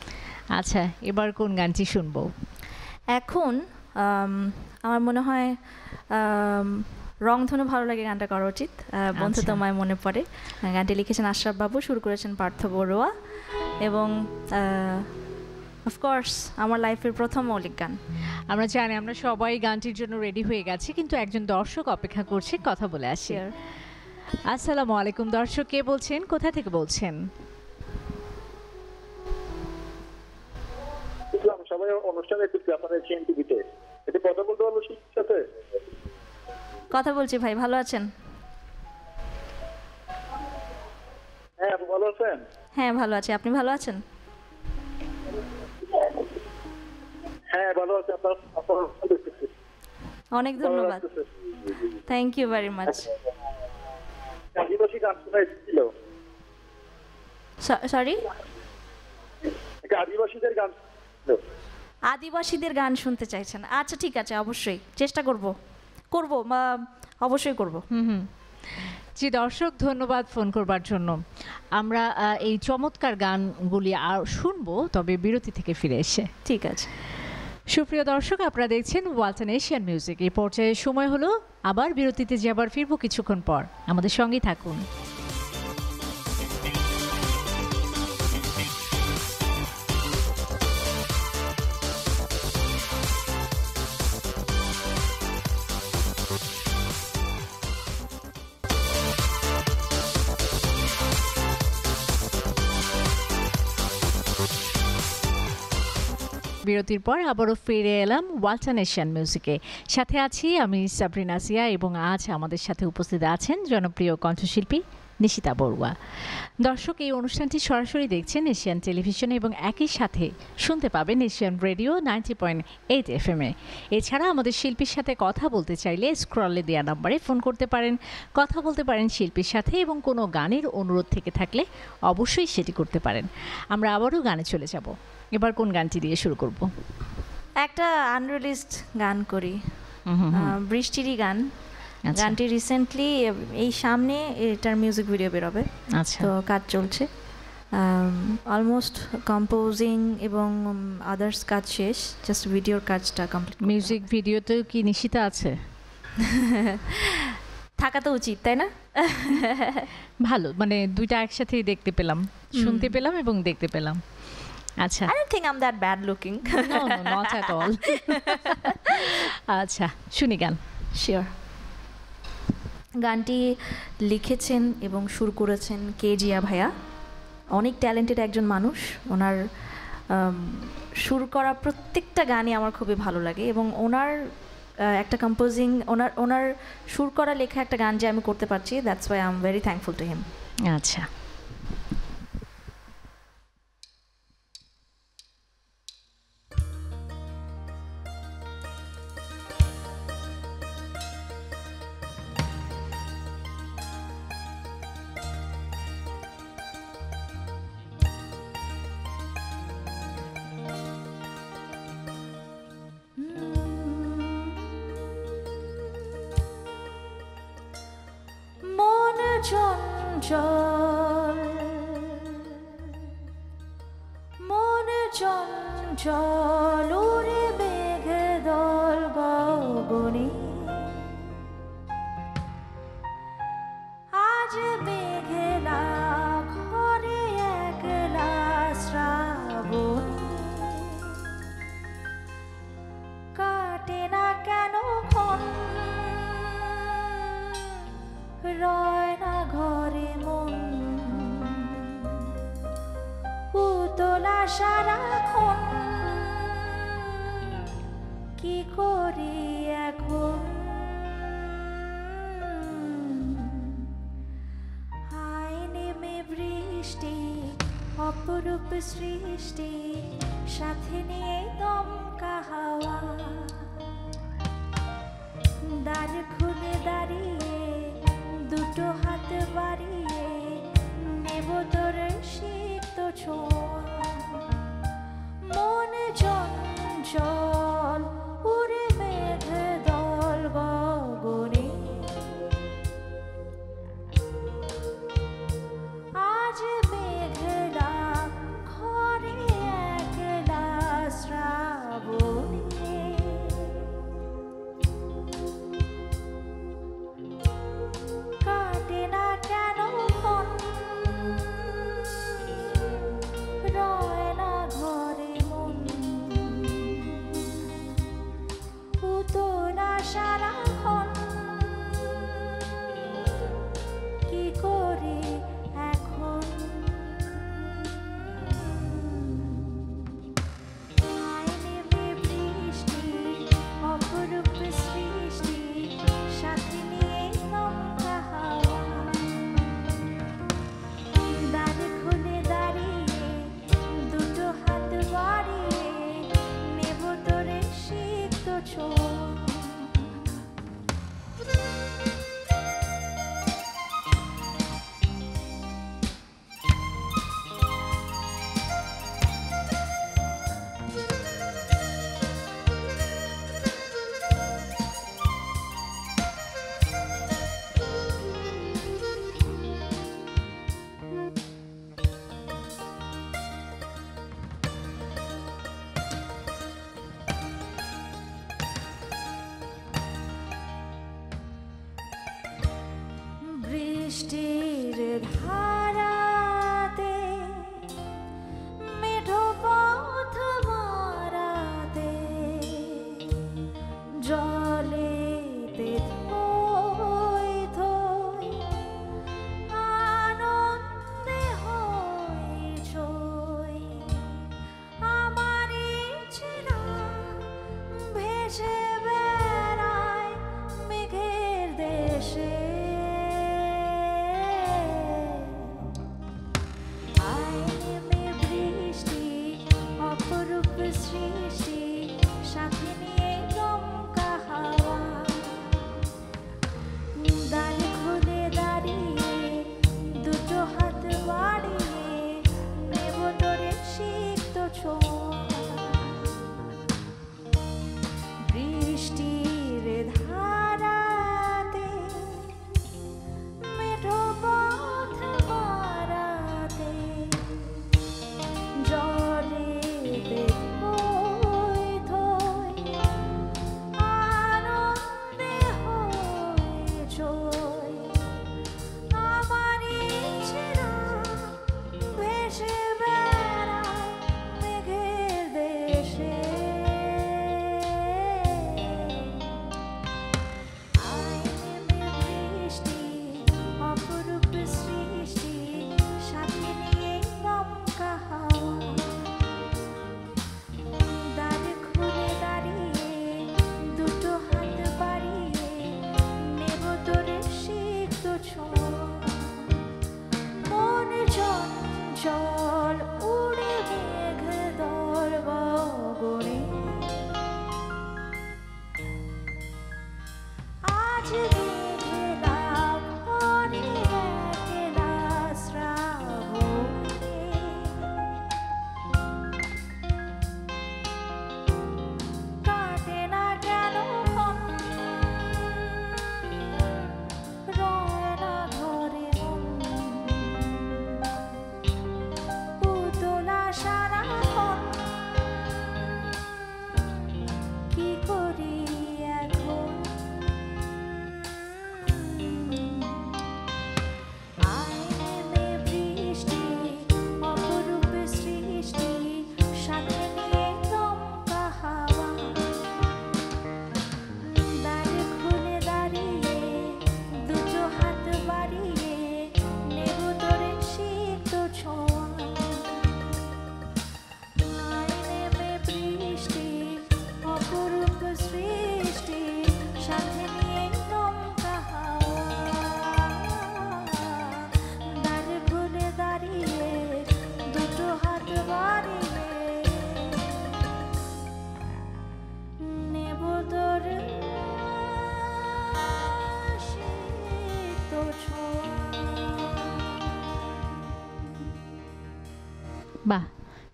আচ্ছা এবার কোন গানটি শুনব? এখন আমার মনে হয় রংধনু ভালো লাগে গানটা করা উচিত। বন্ধু আচ্ছা। তোমায় মনে পড়ে। গানটি লিখেছেন আশরাফ বাবু শুরু করেছেন পার্থ বড়ুয়া এবং অফকোর্স আমার লাইফের প্রথম মৌলিক গান। আমরা জানি আমরা সবাই গানটির জন্য রেডি হয়ে গেছি কিন্তু একজন দর্শক অপেক্ষা করছে কথা বলে আসি. আসসালামু আলাইকুম দর্শক কে বলছেন? কোথা থেকে বলছেন? সবাই অনুষ্ঠানে করছি আপনাদের চেন টিভিতে এতে কথা বলতে পারব সাথে? কথা বলছি ভাই ভালো আছেন? হ্যাঁ ভালো আছেন? হ্যাঁ ভালো আছি। আপনি ভালো আছেন? হ্যাঁ ভালো আছে আপনার অনেক ধন্যবাদ। থ্যাংক ইউ ভেরি মাচ আদিবাসী গান শোনাইছিল সরি আদিবাসীদের গান আদিবাসীদের গান শুনতে চাইছেন। আচ্ছা ঠিক আছে অবশ্যই। চেষ্টা করব। করব বা অবশ্যই করব। হুম হুম। জি দর্শক ধন্যবাদ ফোন করবার জন্য। আমরা আহ, এই চমৎকার গানগুলি আর শুনব তবে বিরতি থেকে ফিরে এসে। ঠিক আছে। সুপ্রিয় দর্শক, আপনারা দেখছেন ওয়ালটন এশিয়ান মিউজিক। এই পর্যায়ে সময় হলো, আবার বিরতিতে যাবার ফিরবো কিছুক্ষণ পর। আমাদের সঙ্গেই থাকুন। বিরতির পর আবারও ফিরে এলাম ওয়ালটন এশিয়ান মিউজিকে। সাথে আছি আমি সাবরিনা সিয়া এবং আজ আমাদের সাথে উপস্থিত আছেন জনপ্রিয় কণ্ঠশিল্পী নিশিতা বড়ুয়া। দর্শক এই অনুষ্ঠানটি সরাসরি দেখছেন এশিয়ান টেলিভিশনে এবং একই সাথে শুনতে পাবেন Asian radio ninety point eight F A. এছাড়া আমাদের শিল্পীর সাথে কথা বলতে চাইলে স্ক্রলে দেওয়া নম্বরে ফোন করতে পারেন কথা বলতে পারেন শিল্পীর সাথে এবং কোনো গানের অনুরোধ থেকে থাকলে অবশ্যই সেটি করতে পারেন। আমরা আবারও গানে চলে যাব। এবার কোন গানটি দিয়ে শুরু করব? একটা আনরিলিজড গান করি। বৃষ্টিরই গান। গানটি রিসেন্টলি এই সামনে এটার মিউজিক ভিডিও বেরোবে। আচ্ছা। তো কাজ চলছে। অলমোস্ট কম্পোজিং এবং আদার্স কাজ শেষ জাস্ট ভিডিওর কাজটা কমপ্লিট মিউজিক ভিডিওতেও কি নিশিতা আছে? থাকা তো উচিত তাই না? ভালো মানে দুইটা একসাথেই দেখতে পেলাম। শুনতে পেলাম এবং দেখতে পেলাম। আচ্ছা। I don't think um that bad looking no no not at all আচ্ছা শুনি গান। শিওর গানটি লিখেছেন এবং সুর করেছেন কে জিয়া ভাইয়া। অনেক ট্যালেন্টেড একজন মানুষ। ওনার সুর করা প্রত্যেকটা গানই আমার খুবই ভালো লাগে এবং ওনার একটা কম্পোজিং ওনার ওনার সুর করা লেখা একটা গান যে আমি করতে পারছি that's why I am very thankful to him আচ্ছা। চঞ্চল। মন চঞ্চল উড়ে মেঘে দল গগনে আজ মেঘেলা ঘরে একলা শ্রাবণী। কাটে না কেন ক্ষণ রয় না ঘরে মন। উতলা সারাক্ষণ। কি করি এখন? আয় নেমে বৃষ্টি, অপরূপ সৃষ্টি, সাথে নিয়ে দমকা হাওয়া। দ্বার খুলে দাঁড়িয়ে দুটো হাত বাড়িয়ে নেব তোর শীত ছোঁয়া। মন চঞ্চল, উড়ে মেঘ দল গগনে। আজ মেঘ মেঘলা, ঘরে একলা শ্রাবণী। বৃষ্টির ধারাতে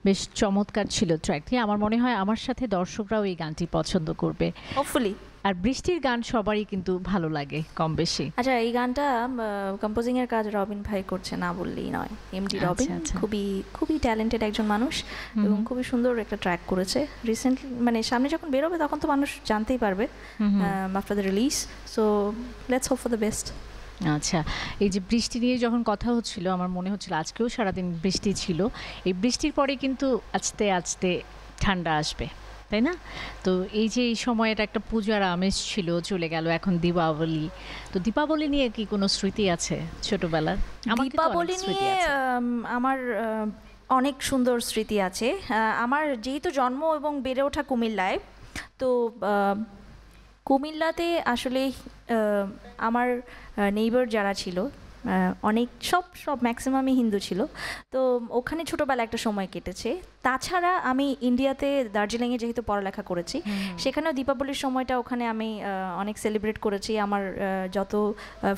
বেশ চমৎকার ছিল ট্র্যাকটি আমার মনে হয় আমার সাথে দর্শকরাও এই গানটি পছন্দ করবে। হোপফুলি আর বৃষ্টির গান সবারই কিন্তু ভালো লাগে কম বেশি। আচ্ছা এই গানটা কম্পোজিং এর কাজ রবিন ভাই করছে না বললেই নয়। এমডি আচ্ছা, রবিন আচ্ছা। খুবই খুবই ট্যালেন্টেড একজন মানুষ এবং খুবই সুন্দর একটা ট্র্যাক করেছে। রিসেন্টলি মানে সামনে যখন বেরোবে তখন তো মানুষ জানতেই পারবে after the release so let's hope for the best আচ্ছা এই যে বৃষ্টি নিয়ে যখন কথা হচ্ছিল আমার মনে হচ্ছিল আজকেও সারাদিন বৃষ্টি ছিল। এই বৃষ্টির পরে কিন্তু আস্তে আস্তে ঠান্ডা আসবে তাই না? তো এই যে এই সময়টা একটা পূজার আমেজ ছিল চলে গেল এখন দীপাবলি। তো দীপাবলি নিয়ে কি কোনো স্মৃতি আছে ছোটবেলার? দীপাবলি নিয়ে আমার অনেক সুন্দর স্মৃতি আছে। আমার যেহেতু জন্ম এবং বেড়ে ওঠা কুমিল্লায় তো কুমিল্লাতে আসলে আহ, আমার নেইবার যারা ছিল অনেক, সব সব ম্যাক্সিমামই হিন্দু ছিল। তো ওখানে ছোটোবেলা একটা সময় কেটেছে। তাছাড়া আমি ইন্ডিয়াতে দার্জিলিংয়ে যেহেতু পড়ালেখা করেছি সেখানেও দীপাবলির সময়টা ওখানে আমি অনেক সেলিব্রেট করেছি। আমার যত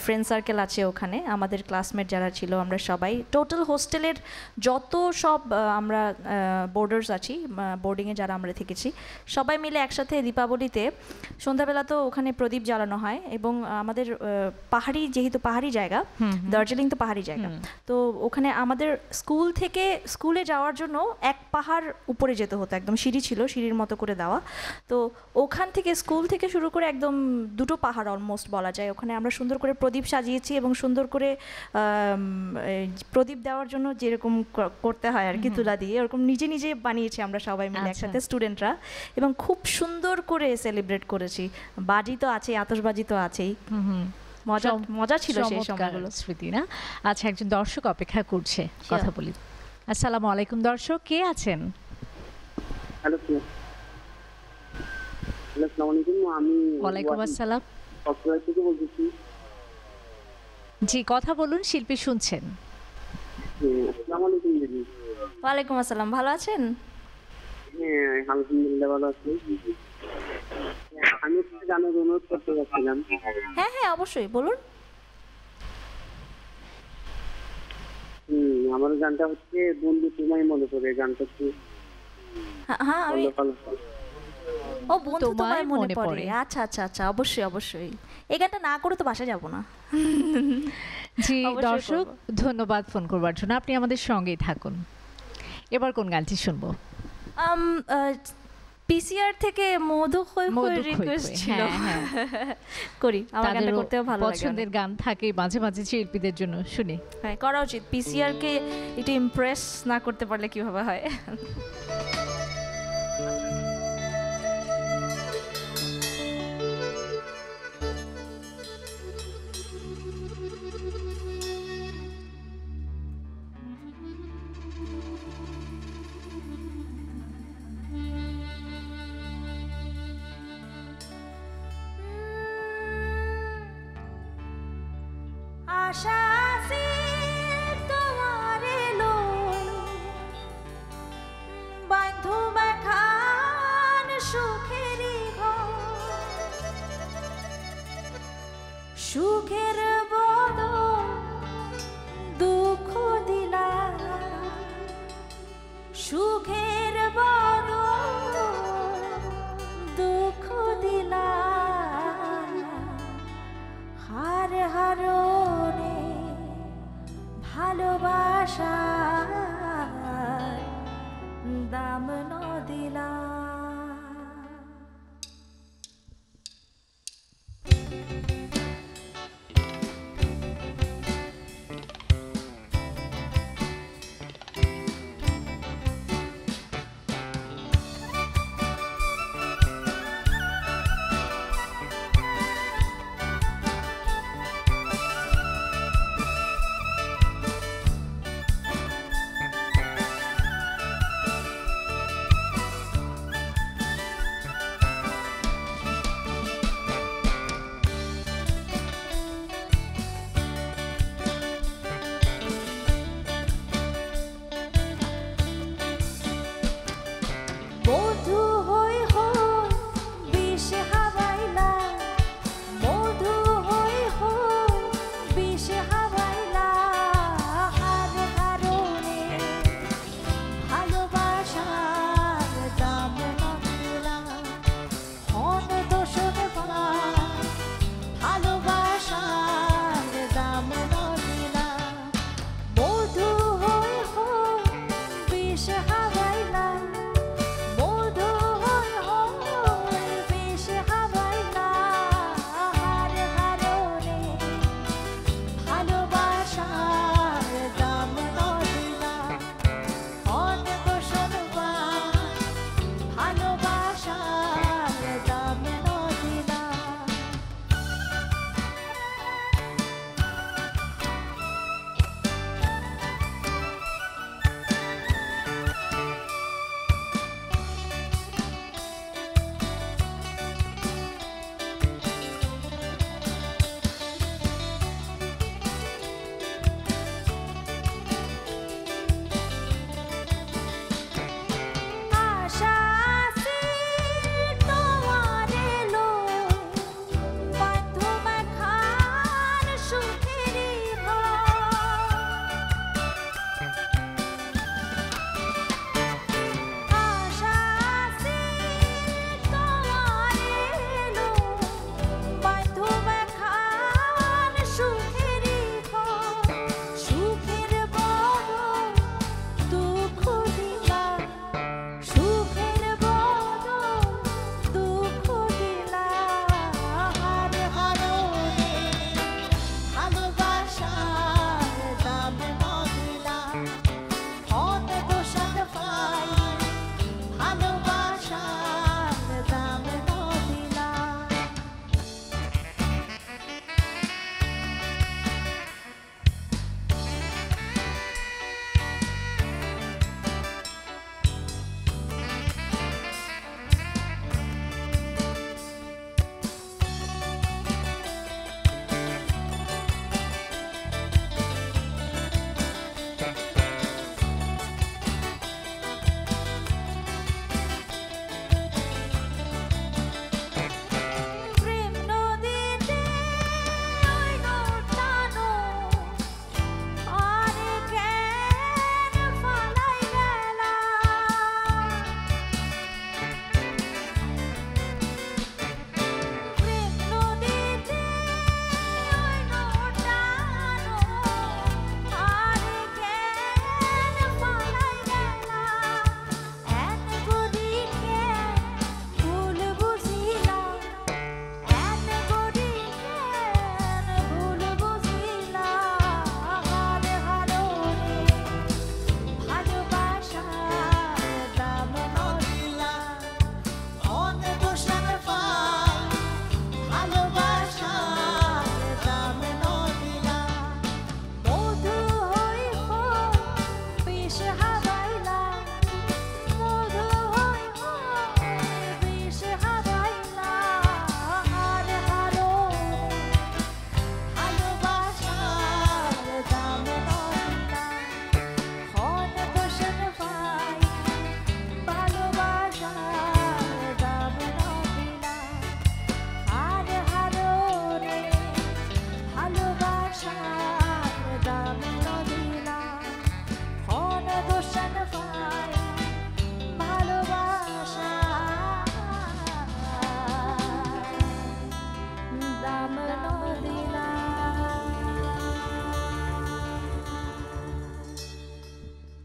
ফ্রেন্ড সার্কেল আছে ওখানে আমাদের ক্লাসমেট যারা ছিল আমরা সবাই। টোটাল হোস্টেলের যত সব আমরা বোর্ডার্স আছি বোর্ডিংয়ে যারা আমরা থেকেছি সবাই মিলে একসাথে দীপাবলিতে সন্ধ্যাবেলা তো ওখানে প্রদীপ জ্বালানো হয় এবং আমাদের পাহাড়ি যেহেতু পাহাড়ি জায়গা দার্জিলিং তো পাহাড়ি জায়গা। তো ওখানে আমাদের স্কুল থেকে স্কুলে যাওয়ার জন্য এক পাহাড় উপরে যেতে হতো একদম সিঁড়ি ছিল সিঁড়ির মতো করে দেওয়া। তো ওখান থেকে স্কুল থেকে শুরু করে একদম দুটো পাহাড় অলমোস্ট বলা যায়। ওখানে আমরা সুন্দর করে প্রদীপ সাজিয়েছি এবং সুন্দর করে প্রদীপ দেওয়ার জন্য যেরকম করতে হয় আর কি তুলা দিয়ে ওরকম নিজে নিজে বানিয়েছি আমরা সবাই মিলে আচ্ছা। একসাথে স্টুডেন্টরা এবং খুব সুন্দর করে সেলিব্রেট করেছি। বাজি তো আছেই আতশবাজি তো আছেই। মজা মজা ছিল সেই সময়গুলো। স্মৃতি না? আচ্ছা একজন দর্শক অপেক্ষা করছে কথা বলি। আসসালামু আলাইকুম দর্শক কে আছেন? হ্যালো হ্যালো আসসালামু আলাইকুম। আমি ওয়ালাইকুম আসসালাম। জি কথা বলুন শিল্পী শুনছেন। আসসালামু আলাইকুম দিদি। ওয়ালাইকুম আসসালাম ভালো আছেন? হ্যাঁ আলহামদুলিল্লাহ ভালো আছি। আমি একটু জানার অনুরোধ করতে চাচ্ছিলাম হ্যাঁ হ্যাঁ অবশ্যই বলুন। হুম আমার গানটা হচ্ছে বন্ধু তোমায় মনে করে গানটা একটু হ্যাঁ, হ্যাঁ আমি ও বন্ধু তোমায় মনে পড়ে। আচ্ছা আচ্ছা আচ্ছা অবশ্যই অবশ্যই। এই গানটা না করে তো বাসা যাব না। জি দর্শক ধন্যবাদ ফোন করবার জন্য। আপনি আমাদের সঙ্গেই থাকুন। এবার কোন গানটি শুনব? পিসিআর থেকে মধু খই খই রিকোয়েস্ট ছিল। হ্যাঁ, করি আমার গানটা করতেও ভালো লাগে পছন্দের গান থাকে মাঝে মাঝে শিল্পীদের জন্য শুনি। হ্যাঁ করা উচিত। পিসিআর কে এটা ইমপ্রেস না করতে পারলে কীভাবে হয়?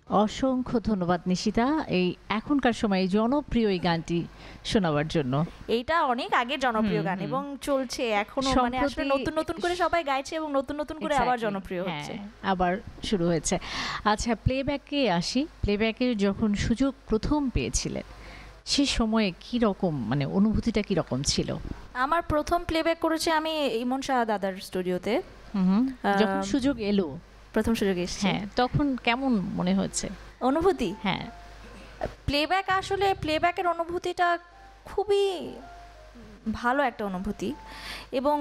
অসংখ্য ধন্যবাদ নিশিতা। এই এখনকার সময় এই জনপ্রিয় এই গানটি শোনাবার জন্য। এইটা অনেক আগে জনপ্রিয় গান এবং চলছে এখনও মানে আসলে নতুন নতুন করে সবাই গাইছে এবং নতুন নতুন করে আবার জনপ্রিয় হচ্ছে। হ্যাঁ, আবার শুরু হয়েছে। আচ্ছা প্লেব্যাকে আসি। প্লেব্যাকের যখন সুযোগ প্রথম পেয়েছিলেন সে সময়ে কি রকম মানে অনুভূতিটা কি রকম ছিল? আমার প্রথম প্লেব্যাক করেছি আমি ইমন শাহ দাদার স্টুডিওতে হুম, যখন সুযোগ এলো প্রথম সুযোগ এসেছে। হ্যাঁ তখন কেমন মনে হচ্ছে অনুভূতি? হ্যাঁ। প্লেব্যাক আসলে প্লেব্যাকের অনুভূতিটা খুবই ভালো একটা অনুভূতি এবং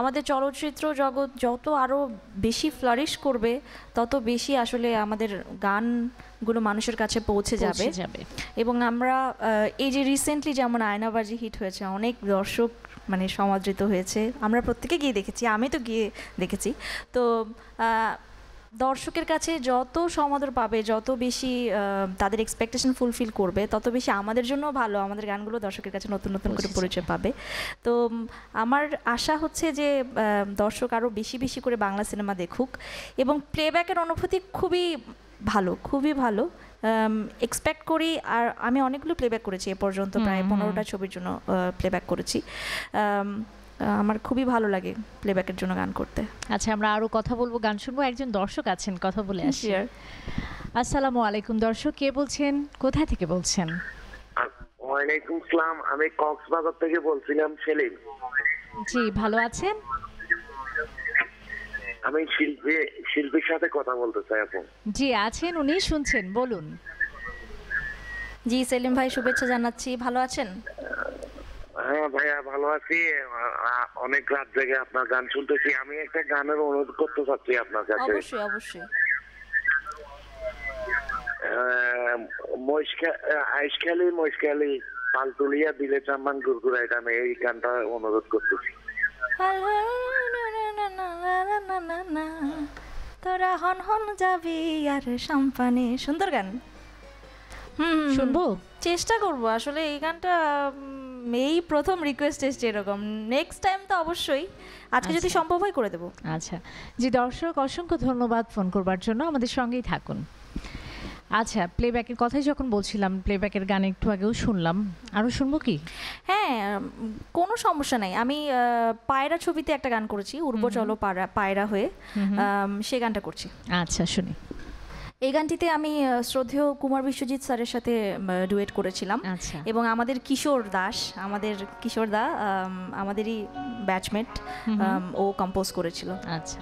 আমাদের চলচ্চিত্র জগৎ যত আরও বেশি ফ্লারিশ করবে তত বেশি আসলে আমাদের গানগুলো মানুষের কাছে পৌঁছে যাবে। যাবে। এবং আমরা এই যে রিসেন্টলি যেমন আয়নাবাজি হিট হয়েছে অনেক দর্শক মানে সমাদৃত হয়েছে। আমরা প্রত্যেকে গিয়ে দেখেছি আমি তো গিয়ে দেখেছি। তো দর্শকের কাছে যত সমাদর পাবে যত বেশি তাদের এক্সপেকটেশন ফুলফিল করবে তত বেশি আমাদের জন্য ভালো আমাদের গানগুলো দর্শকের কাছে নতুন নতুন করে পরিচয় পাবে। তো আমার আশা হচ্ছে যে দর্শক আরও বেশি বেশি করে বাংলা সিনেমা দেখুক এবং প্লেব্যাকের অনুভূতি খুবই ভালো খুবই ভালো। এক্সপেক্ট করি আর আমি অনেকগুলো প্লেব্যাক করেছি এ পর্যন্ত প্রায়। পনেরোটা ছবির জন্য প্লেব্যাক করেছি। আমার খুবই ভালো লাগে প্লেব্যাকের জন্য গান করতে। আচ্ছা আমরা আরও কথা বলব গান শুনব। একজন দর্শক আছেন কথা বলে আসি. আসসালামু আলাইকুম দর্শক কে বলছেন? কোথা থেকে বলছেন? ওয়ালাইকুম সালাম আমি কক্সবাজার থেকে বলছিলাম সেলিম। জি ভালো আছেন? আমি শিল্পী শিল্পীর সাথে কথা বলতে চাই আপু জি আছেন উনি শুনছেন বলুন। জি সেলিম ভাই শুভেচ্ছা জানাচ্ছি ভালো আছেন? হ্যাঁ ভাইয়া ভালো আছি। অনেক রাত জেগে আপনার গান শুনতেছি। আমি একটা গানের অনুরোধ করতে চাচ্ছি আপনার কাছে। অবশ্যই অবশ্যই। আইসখালি মহিষখালি পালতুলিয়া দিলে চাম্বান গুরগুরা এটা আমি এই গানটা অনুরোধ করতেছি। তোরা হন হন যাবি আর সাম্পানে। সুন্দর গান। হুম। শুনব? চেষ্টা করব। আসলে এই গানটা এই প্রথম রিকোয়েস্ট এসছে এরকম। নেক্সট টাইম তো অবশ্যই। আজকে যদি আচ্ছা। সম্ভব হয় করে দেবো। আচ্ছা। জি দর্শক অসংখ্য ধন্যবাদ ফোন করবার জন্য। আমাদের সঙ্গেই থাকুন। আচ্ছা প্লেব্যাকের কথাই যখন বলছিলাম প্লেব্যাকের গান একটু আগেও শুনলাম। আরও শুনব কি? হ্যাঁ কোনো সমস্যা নাই। আমি পায়রা ছবিতে একটা গান করেছি উর্ব চলো পায়রা পায়রা হয়ে। সে গানটা করছি। আচ্ছা শুনি। এই গানটিতে আমি শ্রদ্ধেয় কুমার বিশ্বজিৎ স্যারের সাথে ডুয়েট করেছিলাম। আচ্ছা। এবং আমাদের কিশোর দাস আমাদের কিশোর দা আমাদেরই ব্যাচমেট ও কম্পোজ করেছিল। আচ্ছা।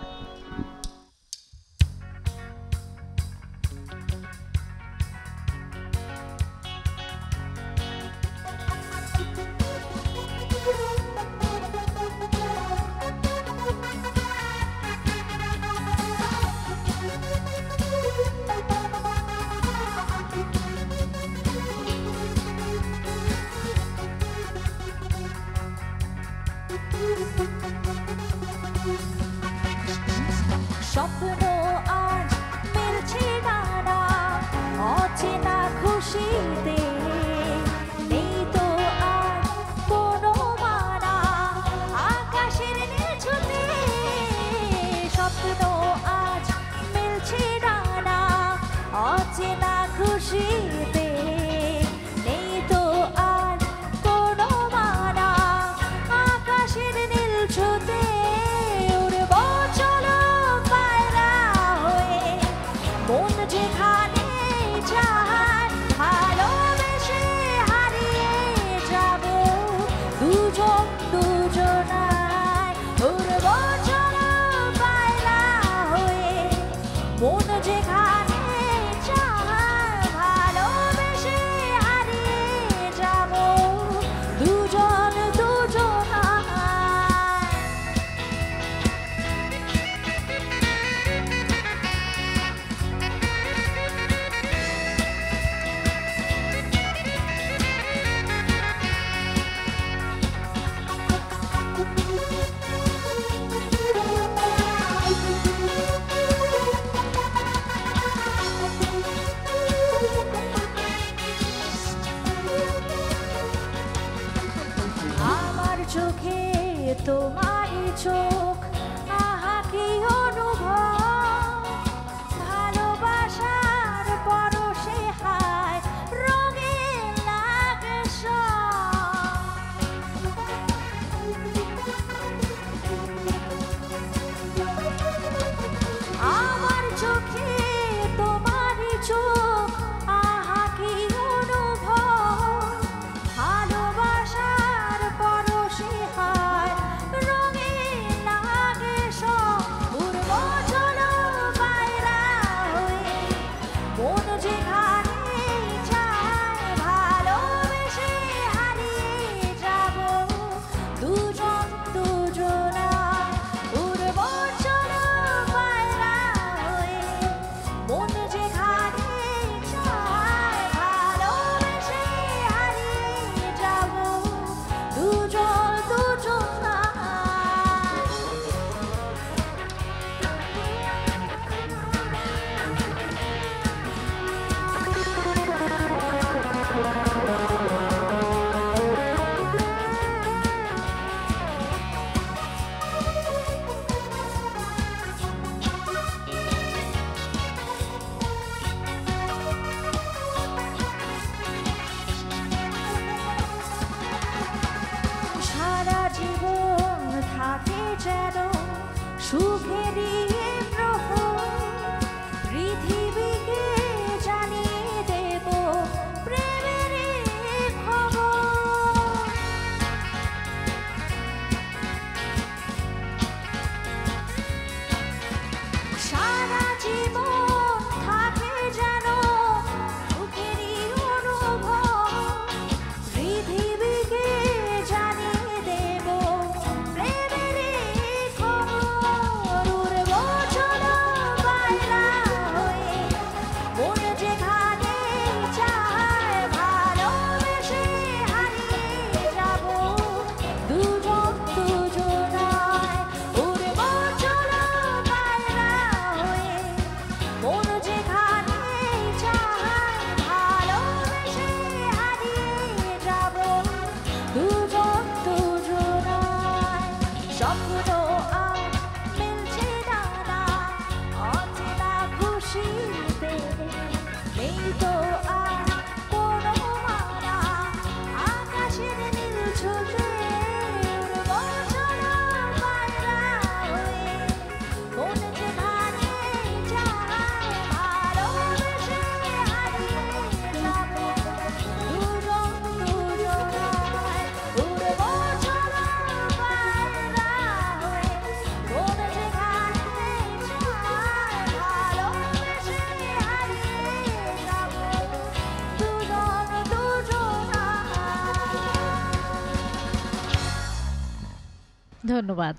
ধন্যবাদ।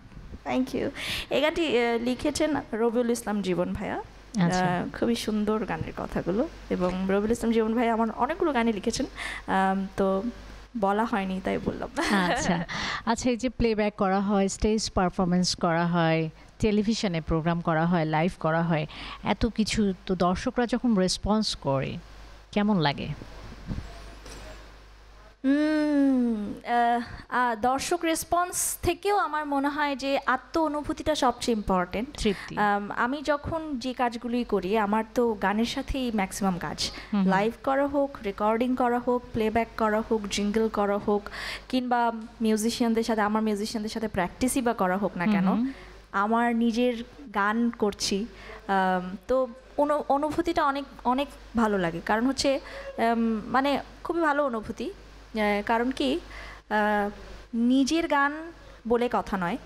থ্যাংক ইউ এই গানটি লিখেছেন রবিউল ইসলাম জীবন ভাইয়া। আচ্ছা। খুবই সুন্দর গানের কথাগুলো এবং রবিউল ইসলাম জীবন ভাইয়া আমার অনেকগুলো গানই লিখেছেন। তো বলা হয়নি তাই বললাম। আচ্ছা। আচ্ছা এই যে প্লেব্যাক করা হয় স্টেজ পারফরমেন্স করা হয় টেলিভিশনে প্রোগ্রাম করা হয় লাইভ করা হয় এত কিছু তো দর্শকরা যখন রেসপন্স করে কেমন লাগে? দর্শক রেসপন্স থেকেও আমার মনে হয় যে আত্ম অনুভূতিটা সবচেয়ে ইম্পর্টেন্ট আমি যখন যে কাজগুলি করি আমার তো গানের সাথেই ম্যাক্সিমাম কাজ। লাইভ করা হোক রেকর্ডিং করা হোক প্লেব্যাক করা হোক জিঙ্গল করা হোক কিংবা মিউজিশিয়ানদের সাথে আমার মিউজিশিয়ানদের সাথে প্র্যাকটিসই বা করা হোক না কেন আমার নিজের গান করছি। তো অনু- অনুভূতিটা অনেক অনেক ভালো লাগে। কারণ হচ্ছে মানে খুবই ভালো অনুভূতি। কারণ কি নিজের গান বলে কথা নয়।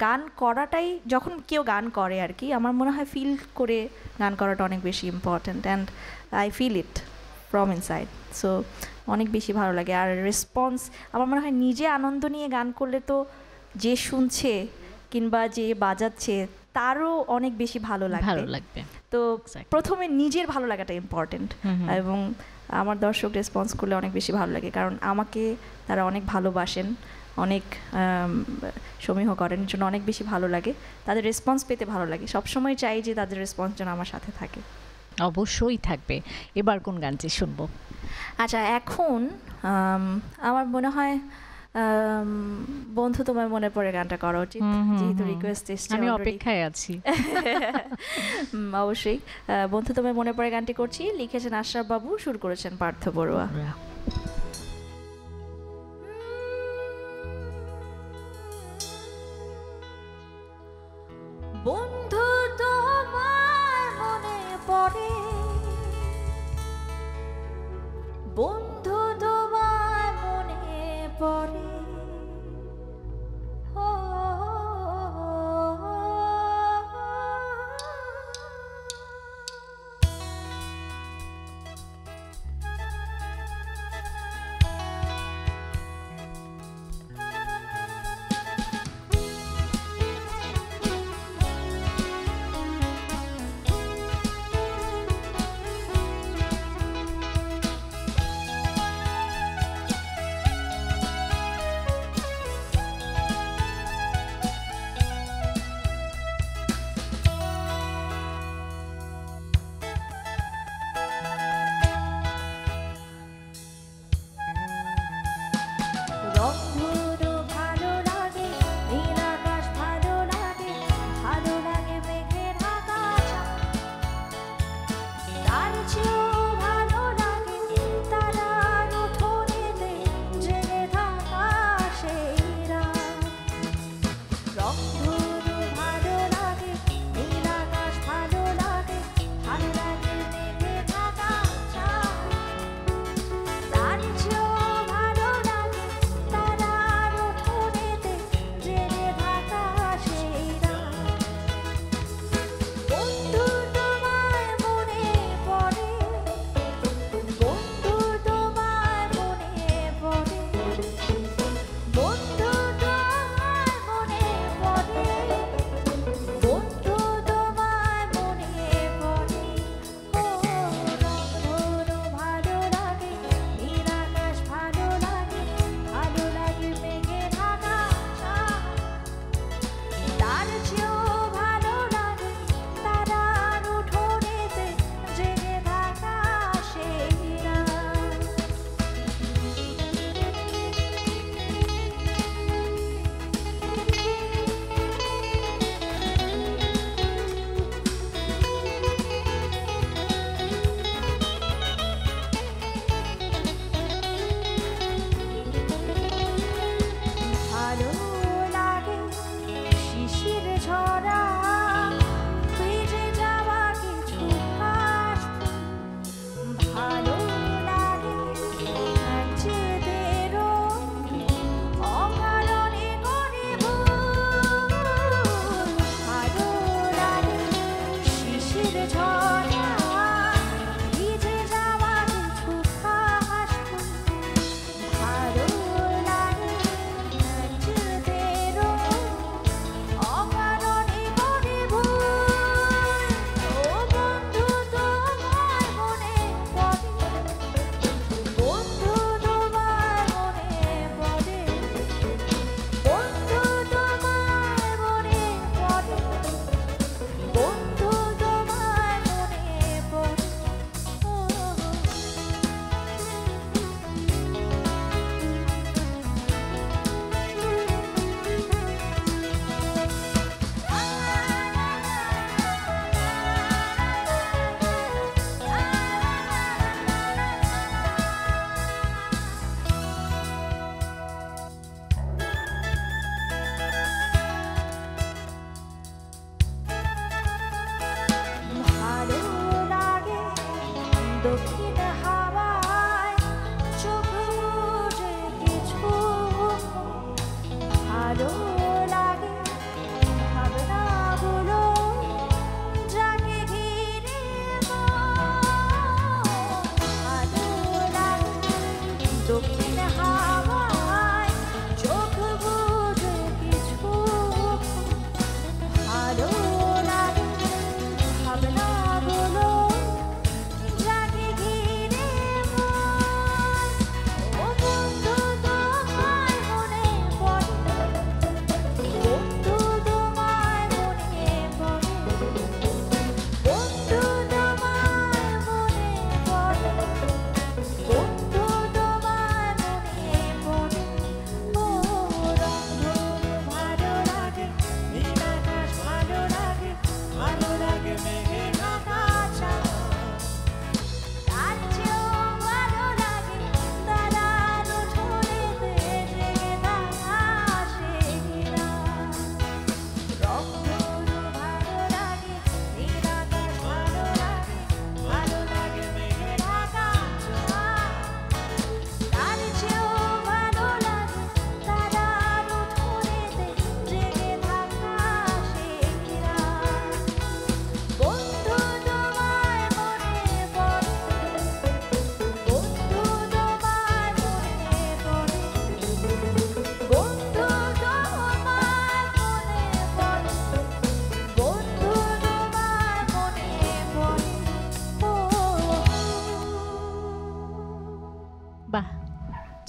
গান করাটাই যখন কেউ গান করে আর কি আমার মনে হয় ফিল করে গান করাটা অনেক বেশি important and I feel it from inside so অনেক বেশি ভালো লাগে। আর রেসপন্স আমার মনে হয় নিজে আনন্দ নিয়ে গান করলে তো যে শুনছে কিংবা যে বাজাচ্ছে তারও অনেক বেশি ভালো লাগবে ভালো লাগবে। তো প্রথমে নিজের ভালো লাগাটা ইম্পর্টেন্ট। এবং আমার দর্শক রেসপন্স করলে অনেক বেশি ভালো লাগে। কারণ আমাকে তারা অনেক ভালোবাসেন অনেক সমীহ করেন এর জন্য অনেক বেশি ভালো লাগে। তাদের রেসপন্স পেতে ভালো লাগে। সবসময় চাই যে তাদের রেসপন্স যেন আমার সাথে থাকে। অবশ্যই থাকবে। এবার কোন গানটি শুনব? আচ্ছা এখন আমার মনে হয় বন্ধু তোমার মনে পড়ে গানটা করা উচিত যেহেতু রিকোয়েস্ট এসছে আমি অপেক্ষায় আছি। অবশ্যই। বন্ধু তোমায় মনে পড়ে গানটি করছি লিখেছেন আশরাফ বাবু সুর করেছেন পার্থ বড়ুয়া। বন্ধু তোমার মনে পড়ে বন্ধু তোমার মনে পড়ে ও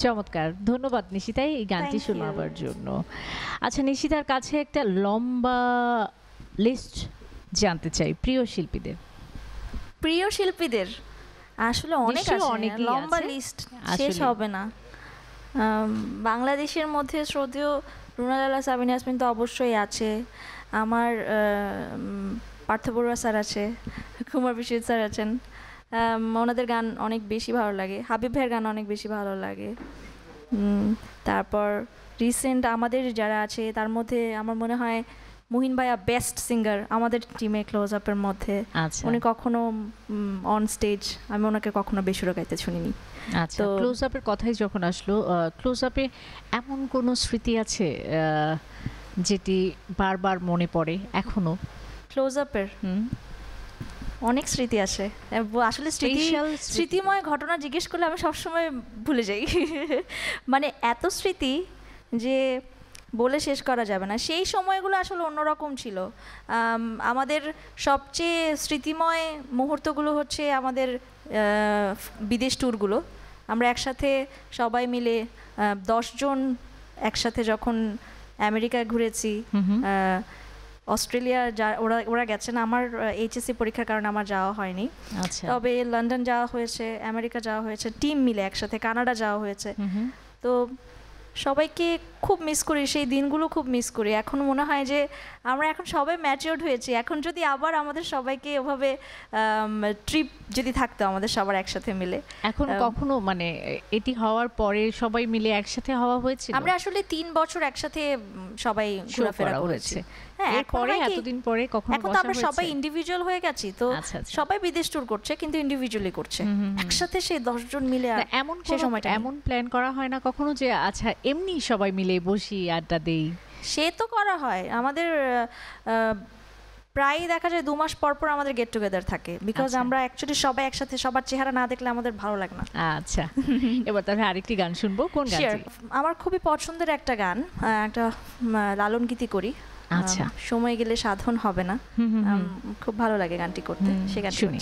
চমৎকার। ধন্যবাদ নিশিতাই এই গানটি শোনাবার জন্য। আচ্ছা নিশিতার কাছে একটা লম্বা লিস্ট জানতে চাই প্রিয় শিল্পীদের। প্রিয় শিল্পীদের? আসলে অনেক অনেকেই লম্বা লিস্ট শেষ হবে না। বাংলাদেশের মধ্যে শ্রদ্ধেয় রুনালালা সাবিন ইয়াসমিন তো অবশ্যই আছে। আমার আম, পার্থ বড়ুয়া স্যার আছে কুমার বিশ্বজিৎ স্যার আছেন। ওনাদের গান অনেক বেশি ভালো লাগে। হাবিব ভাইয়ের গান অনেক বেশি ভালো লাগে। তারপর রিসেন্ট আমাদের যারা আছে তার মধ্যে আমার মনে হয় মুহিন ভাইয়া বেস্ট সিঙ্গার আমাদের টিমে ক্লোজ আপের মধ্যে। আচ্ছা। উনি কখনো অন স্টেজ আমি ওনাকে কখনো বেসুরো গাইতে শুনিনি। আচ্ছা ক্লোজ আপের কথাই যখন আসলো ক্লোজ আপে এমন কোনো স্মৃতি আছে যেটি বারবার মনে পড়ে এখনও? ক্লোজ আপের হুম। অনেক স্মৃতি আছে। আসলে স্মৃতি স্মৃতিময় ঘটনা জিজ্ঞেস করলে আমি সবসময় ভুলে যাই। মানে এত স্মৃতি যে বলে শেষ করা যাবে না। সেই সময়গুলো আসলে অন্যরকম ছিল। আমাদের সবচেয়ে স্মৃতিময় মুহূর্তগুলো হচ্ছে আমাদের বিদেশ ট্যুরগুলো। আমরা একসাথে সবাই মিলে দশজন একসাথে যখন আমেরিকায় ঘুরেছি অস্ট্রেলিয়া যা ওরা ওরা গেছেন। আমার এইচএসসি পরীক্ষার কারণে আমার যাওয়া হয়নি। আচ্ছা। তবে লন্ডন যাওয়া হয়েছে আমেরিকা যাওয়া হয়েছে টিম মিলে একসাথে কানাডা যাওয়া হয়েছে। তো সবাইকে খুব মিস করি সেই দিনগুলো খুব মিস করি। এখন মনে হয় যে আমরা এখন সবাই ম্যাচিওর্ড হয়েছি। এখন যদি আবার আমাদের সবাইকে ওভাবে ট্রিপ যদি থাকতো আমাদের সবার একসাথে মিলে। এখন কখনো মানে এটি হওয়ার পরে সবাই মিলে একসাথে হওয়া হয়েছে আমরা আসলে তিন বছর একসাথে সবাই ঘোরাফেরা করেছি। হয়েছে। হ্যাঁ এরপরে এতদিন পরে কখনো এখন তো আমরা সবাই ইন্ডিভিজুয়াল হয়ে গেছি তো আচ্ছা, আচ্ছা। সবাই বিদেশ ট্যুর করছে কিন্তু ইন্ডিভিজুয়ালি করছে। একসাথে সেই দশজন মিলে এমন সে কোনো- সময়টা এমন প্ল্যান করা হয় না কখনো যে আচ্ছা এমনি সবাই মিলে বসি আড্ডা দেই। সে তো করা হয়। আমাদের প্রায় দেখা যায় দু মাস পর পর আমাদের গেট টুগেদার থাকে। বিকজ আচ্ছা। আমরা অ্যাকচুয়ালি সবাই একসাথে সবার চেহারা না দেখলে আমাদের ভালো লাগে না। আচ্ছা। এবার তাহলে আরেকটি গান শুনব। কোন গান আমার খুবই পছন্দের একটা গান একটা লালন গীতি করি। আচ্ছা। সময় গেলে সাধন হবে না খুব ভালো লাগে গানটি করতে সে গান শুনি।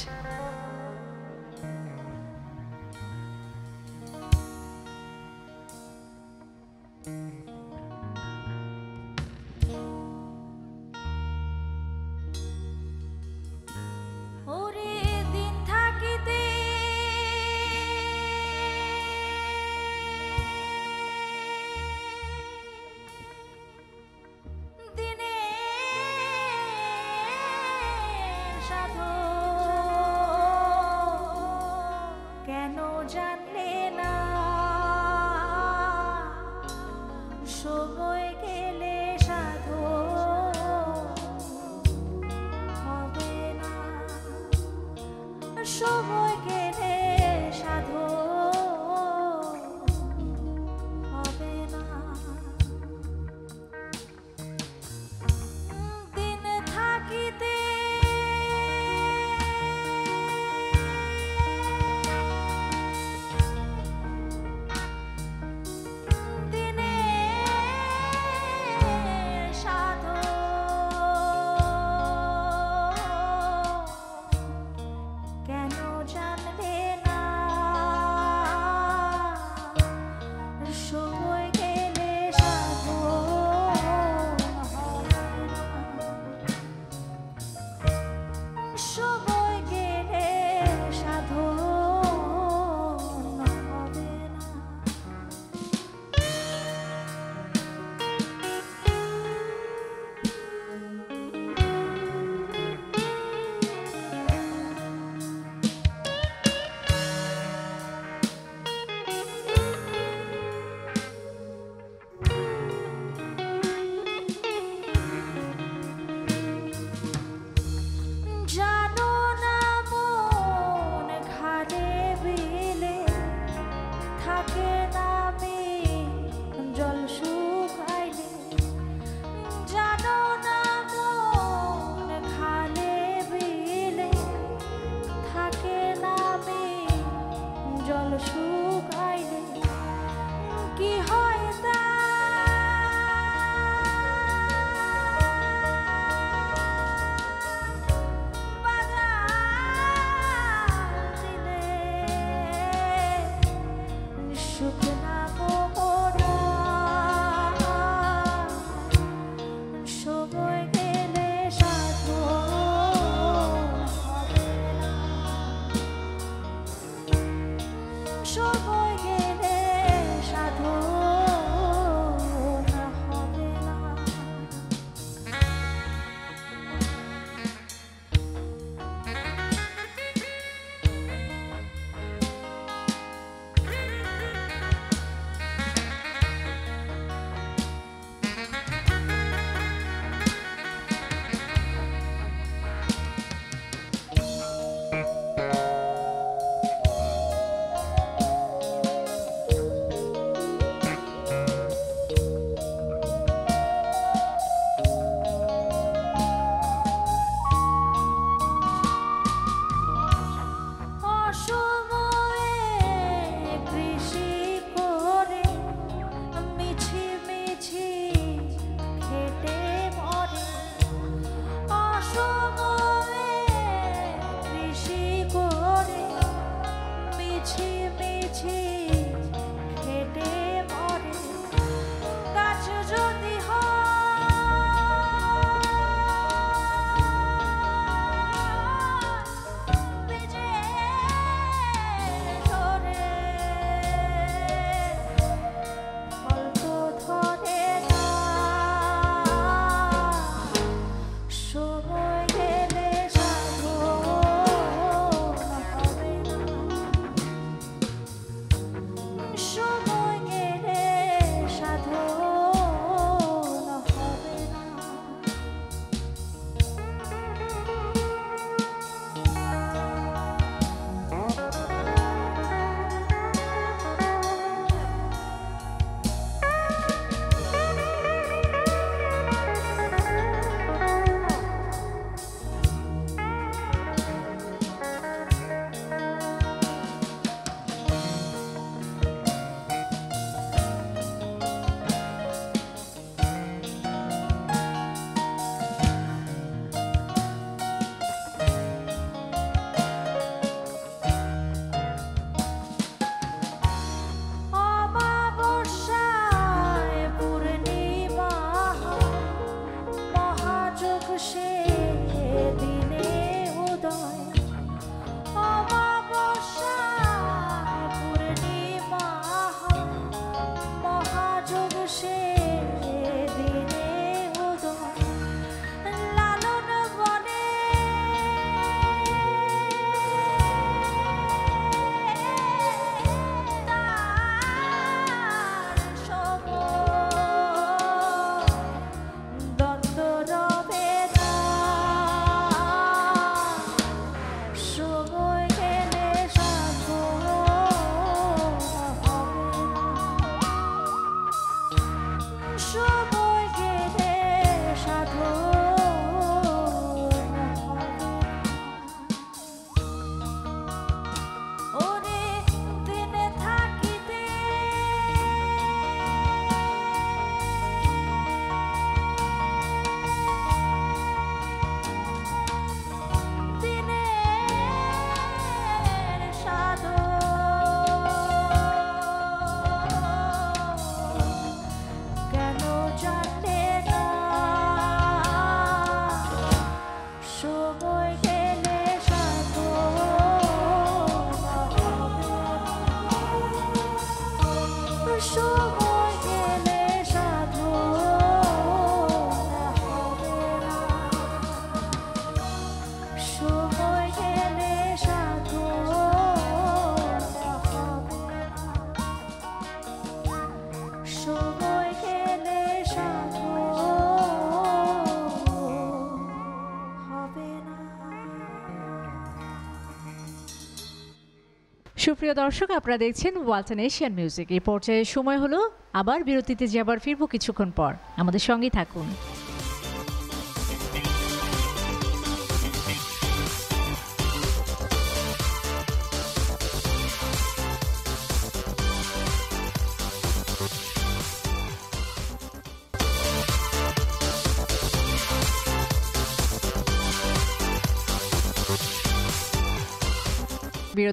সুপ্রিয় দর্শক, আপনারা দেখছেন ওয়ালটন এশিয়ান মিউজিক এই পর্যায়ে সময় হলো, আবার বিরতিতে যে আবার ফিরবো কিছুক্ষণ পর। আমাদের সঙ্গেই থাকুন।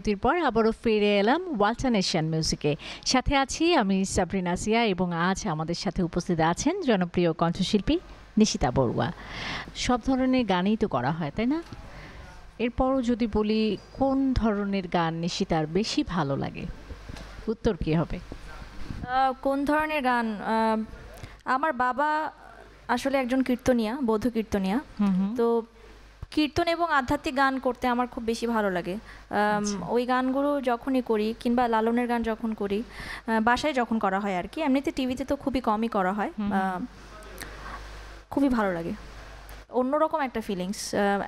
বিরতির পর আবারও ফিরে এলাম ওয়ালটন এশিয়ান মিউজিকে। সাথে আছি আমি সাবরিনা সিয়া এবং আজ আমাদের সাথে উপস্থিত আছেন জনপ্রিয় কণ্ঠশিল্পী নিশিতা বড়ুয়া। সব ধরনের গানই তো করা হয় তাই না? এরপরও যদি বলি কোন ধরনের গান নিশিতার বেশি ভালো লাগে? উত্তর কি হবে? কোন ধরনের গান? আমার বাবা আসলে একজন কীর্তনিয়া বৌদ্ধ কীর্তনিয়া। তো কীর্তন এবং আধ্যাত্মিক গান করতে আমার খুব বেশি ভালো লাগে। ওই গানগুলো যখনই করি কিংবা লালনের গান যখন করি বাসায় যখন করা হয় আর কি এমনিতে টিভিতে তো খুবই কমই করা হয়। খুবই ভালো লাগে। অন্যরকম একটা ফিলিংস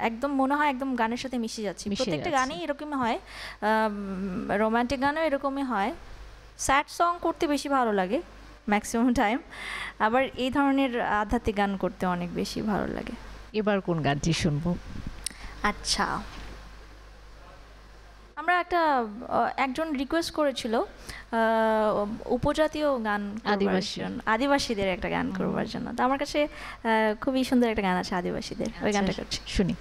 একদম মনে হয় একদম গানের সাথে মিশে যাচ্ছি। প্রত্যেকটা। গানই এরকমই হয় রোমান্টিক গানও এরকমই হয়। স্যাড সং করতে বেশি ভালো লাগে ম্যাক্সিমাম টাইম আবার এই ধরনের আধ্যাত্মিক গান করতে অনেক বেশি ভালো লাগে। এবার কোন গানটি শুনব? আচ্ছা। আমরা একটা একজন রিকোয়েস্ট করেছিল উপজাতীয় গান আদিবাসী। আদিবাসীদের একটা গান করবার জন্য। তো আমার কাছে আহ, খুবই সুন্দর একটা গান আছে আদিবাসীদের। ওই গানটা আচ্ছা, করছি। শুনি।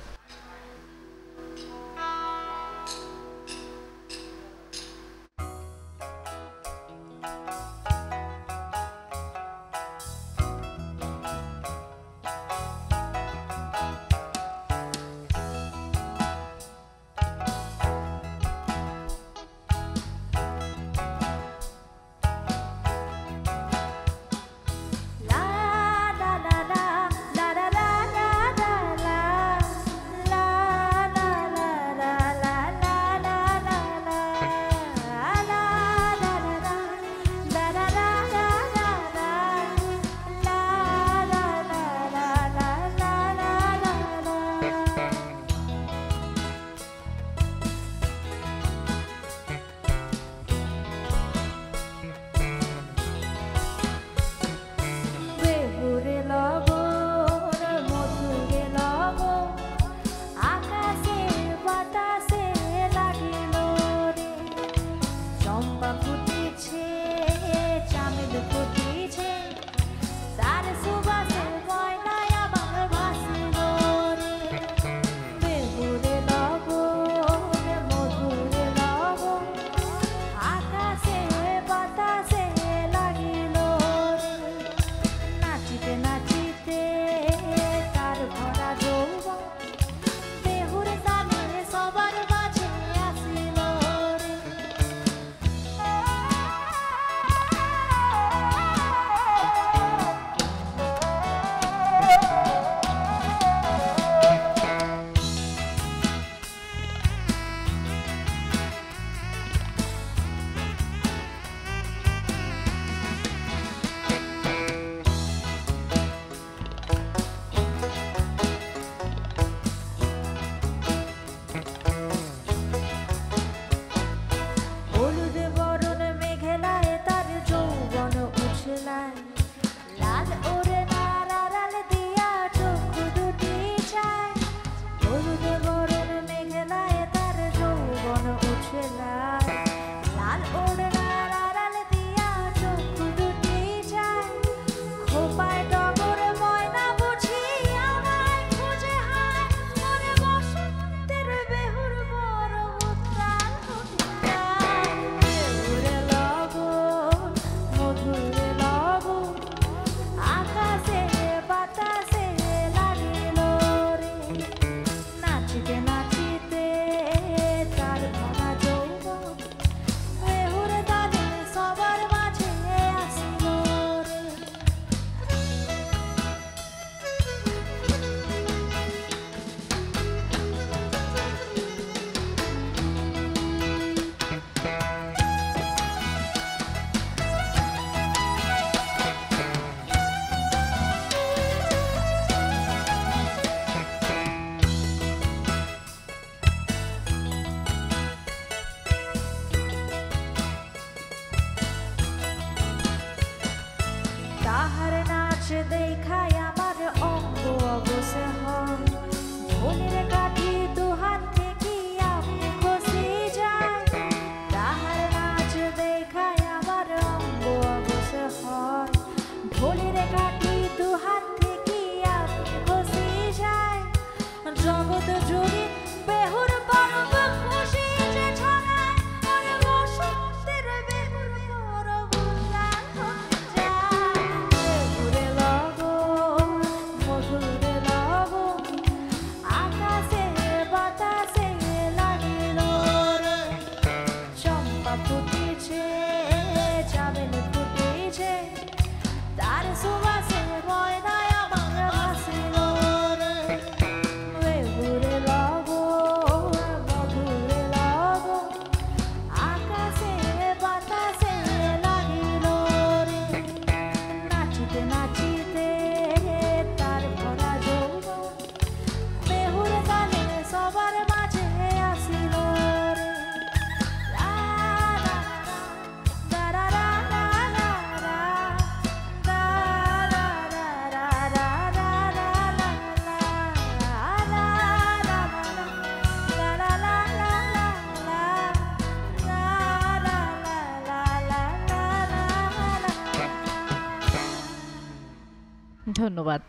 ধন্যবাদ।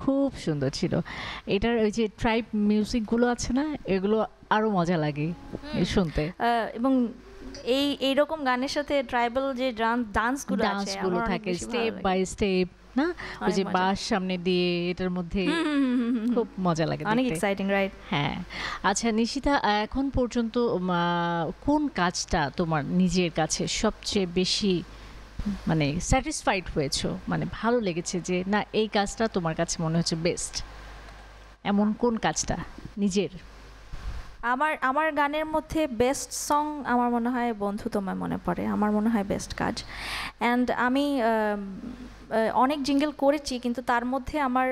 খুব সুন্দর ছিল। এটার ওই যে ট্রাইব মিউজিকগুলো আছে না এগুলো আরও মজা লাগে শুনতে। এবং এই এইরকম গানের সাথে ট্রাইবাল যে ডান্সগুলো ডান্সগুলো থাকে স্টেপ বাই স্টেপ না? ওই যে বাস সামনে দিয়ে এটার মধ্যে খুব মজা লাগে অনেক। এক্সাইটিং রাইট হ্যাঁ। আচ্ছা নিশিতা এখন পর্যন্ত কোন কাজটা তোমার নিজের কাছে সবচেয়ে বেশি মানে স্যাটিসফাইড হয়েছো মানে ভালো লেগেছে যে, না, এই কাজটা তোমার কাছে মনে হচ্ছে বেস্ট এমন কোন কাজটা? নিজের? আমার আমার গানের মধ্যে বেস্ট সং আমার মনে হয় বন্ধু তোমায় মনে পড়ে। আমার মনে হয় বেস্ট কাজ। অ্যান্ড আমি অনেক জিঙ্গেল করেছি কিন্তু তার মধ্যে আমার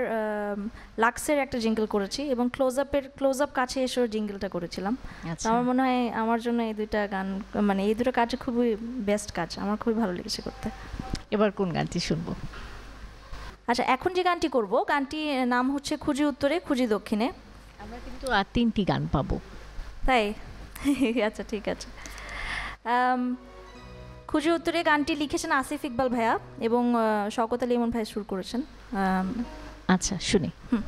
লাক্সের একটা জিঙ্গেল করেছি এবং ক্লোজ আপের ক্লোজ আপ কাছে এসেও জিঙ্গেলটা করেছিলাম। আচ্ছা। আমার মনে হয় আমার জন্য এই দুইটা গান মানে এই দুটো কাজ খুবই বেস্ট কাজ আমার খুবই ভালো লেগেছে করতে। এবার কোন গানটি শুনব? আচ্ছা এখন যে গানটি করব গানটি নাম হচ্ছে খুঁজি উত্তরে খুঁজি দক্ষিণে। আমরা কিন্তু আর তিনটি গান পাবো। তাই? আচ্ছা ঠিক আছে। খুঁজি উত্তরে গানটি লিখেছেন আসিফ ইকবাল ভাইয়া এবং শওকত আলী ইমন ভাই সুর করেছেন। আচ্ছা শুনি। খুঁজি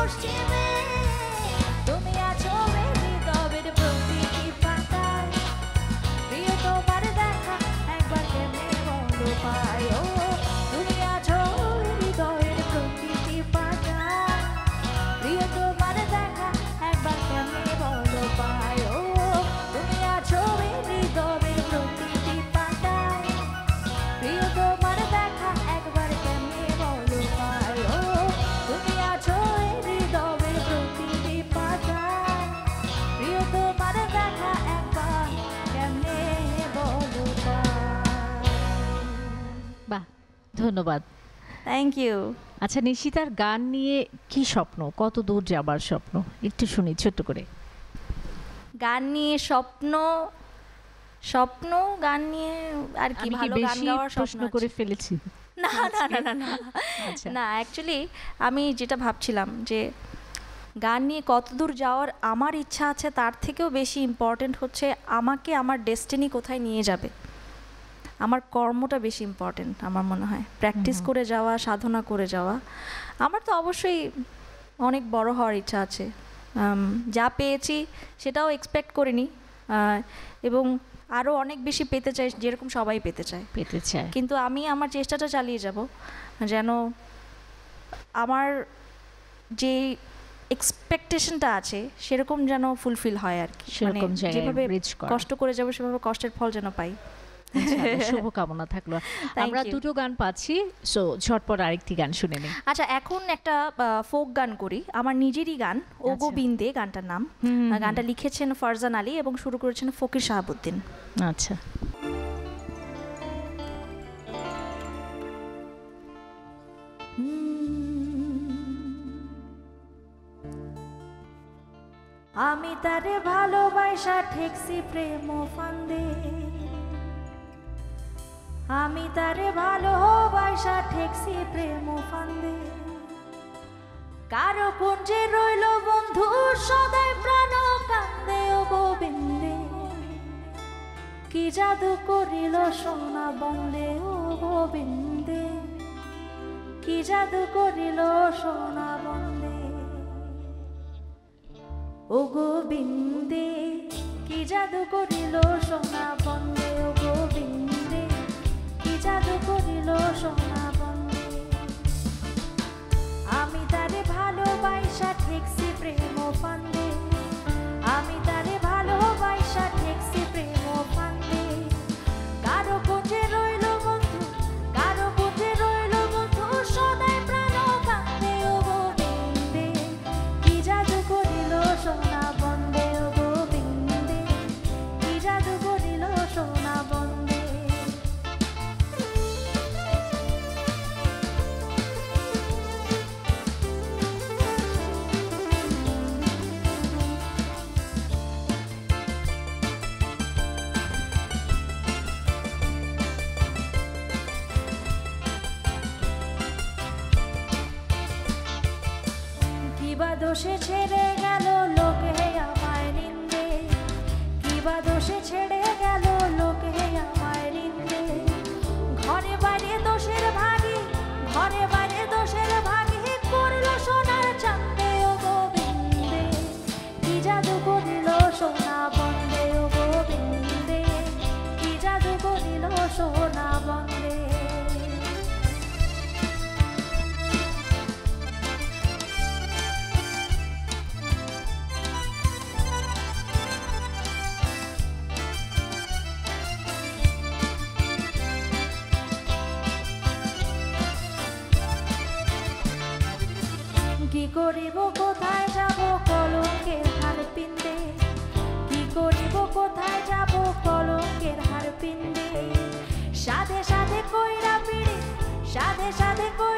খুঁজি ধন্যবাদ। থ্যাংক ইউ আচ্ছা নিশিতার গান নিয়ে কি স্বপ্ন? কত দূর যাবার স্বপ্ন? একটু শুনি ছোট্ট করে। গান নিয়ে স্বপ্ন স্বপ্ন গান নিয়ে আর কি ভালো গান গাওয়ার প্রশ্ন করে ফেলেছি? না না না না না আচ্ছা। না অ্যাকচুয়ালি আমি যেটা ভাবছিলাম যে গান নিয়ে কত দূর যাওয়ার আমার ইচ্ছা আছে তার থেকেও বেশি ইম্পর্টেন্ট হচ্ছে আমাকে আমার ডেস্টিনি কোথায় নিয়ে যাবে। আমার কর্মটা বেশি ইম্পর্টেন্ট আমার মনে হয়। প্র্যাকটিস করে যাওয়া সাধনা করে যাওয়া। আমার তো অবশ্যই অনেক বড় হওয়ার ইচ্ছা আছে। যা পেয়েছি সেটাও এক্সপেক্ট করিনি। এবং আরও অনেক বেশি পেতে চাই যেরকম সবাই পেতে চায়। পেতে চায়। কিন্তু আমি আমার চেষ্টাটা চালিয়ে যাব যেন আমার যে এক্সপেকটেশনটা আছে সেরকম যেন ফুলফিল হয় আর কি। মানে যেভাবে কষ্ট করে যাব সেভাবে কষ্টের ফল যেন পাই। শুভকামনা থাকল। আমরা দুটো গান পাচ্ছি সো ঝটপট আরেকটি গান শুনে নিই। আচ্ছা এখন একটা ফোক গান করি। আমার নিজেরই গান ও আচ্ছা। গোবিন্দে গানটার নাম। গানটা লিখেছেন ফারজান আলী এবং শুরু করেছেন ফকির শাহাবুদ্দিন। আচ্ছা। আমি তারে ভালোবাসা ঠেকছি প্রেম ফান্দে। আমি তারে ভালোবাসা ঠেকছি প্রেম ফান্দে। কারও কুঞ্জে রইল বন্ধু, সদাই প্রাণ কান্দে ও গোবিন্দে। কি জাদু করিল সোনা বন্দে ও গোবিন্দে? কি জাদু করিল সোনা বন্দে? ও গোবিন্দে, কি জাদু করিল সোনা বন্দে ও গোবিন্দে? জাদু করিল সোনা বন্দে আমি তারে ভালোবাসা ঠেকছি প্রেম পান্দে আমি তারে সোনা বন্দে। কি করিব, কোথায় যাব, কলঙ্কের হার পিন্দে কি করিব, কোথায় যাব, কলঙ্কের হার পিন্দে 夏天风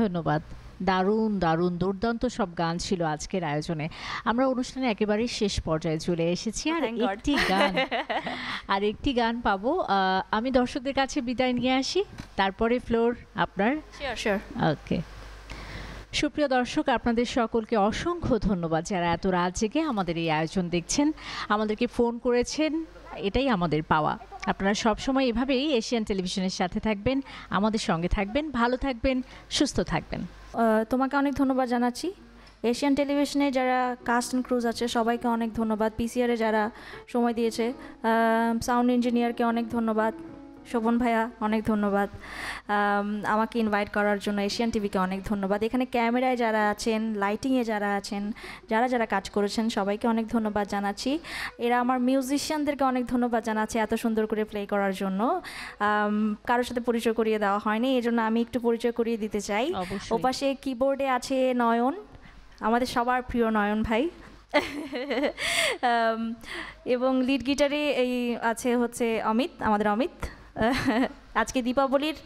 ধন্যবাদ। দারুণ দারুণ দুর্দান্ত সব গান ছিল আজকের আয়োজনে। আমরা অনুষ্ঠানে একেবারে শেষ পর্যায়ে চলে এসেছি। আর একটি গান আর একটি গান পাবো আমি দর্শকদের কাছে বিদায় নিয়ে আসি। তারপরে ফ্লোর আপনার? ওকে। সুপ্রিয় দর্শক আপনাদের সকলকে অসংখ্য ধন্যবাদ যারা এত রাত জেগে আমাদের এই আয়োজন দেখছেন। আমাদেরকে ফোন করেছেন এটাই আমাদের পাওয়া। আপনারা সবসময় এভাবেই এশিয়ান টেলিভিশনের সাথে থাকবেন, আমাদের সঙ্গে থাকবেন, ভালো থাকবেন, সুস্থ থাকবেন। তোমাকে অনেক ধন্যবাদ জানাচ্ছি। এশিয়ান টেলিভিশনে যারা কাস্ট অ্যান্ড ক্রুজ আছে, সবাইকে অনেক ধন্যবাদ। পিসিআরে যারা সময় দিয়েছে সাউন্ড ইঞ্জিনিয়ারকে অনেক ধন্যবাদ। শোভন ভাইয়া অনেক ধন্যবাদ। আমাকে ইনভাইট করার জন্য এশিয়ান টিভিকে অনেক ধন্যবাদ। এখানে ক্যামেরায় যারা আছেন লাইটিংয়ে যারা আছেন যারা যারা কাজ করেছেন সবাইকে অনেক ধন্যবাদ জানাচ্ছি। এরা আমার মিউজিশিয়ানদেরকে অনেক ধন্যবাদ জানাচ্ছি এত সুন্দর করে প্লে করার জন্য। কারোর সাথে পরিচয় করিয়ে দেওয়া হয়নি এই জন্য আমি একটু পরিচয় করিয়ে দিতে চাই। ওপাশে কিবোর্ডে আছে নয়ন আমাদের সবার প্রিয় নয়ন ভাই। এবং লিড গিটারে এই আছে হচ্ছে অমিত আমাদের অমিত। আজকে দীপাবলির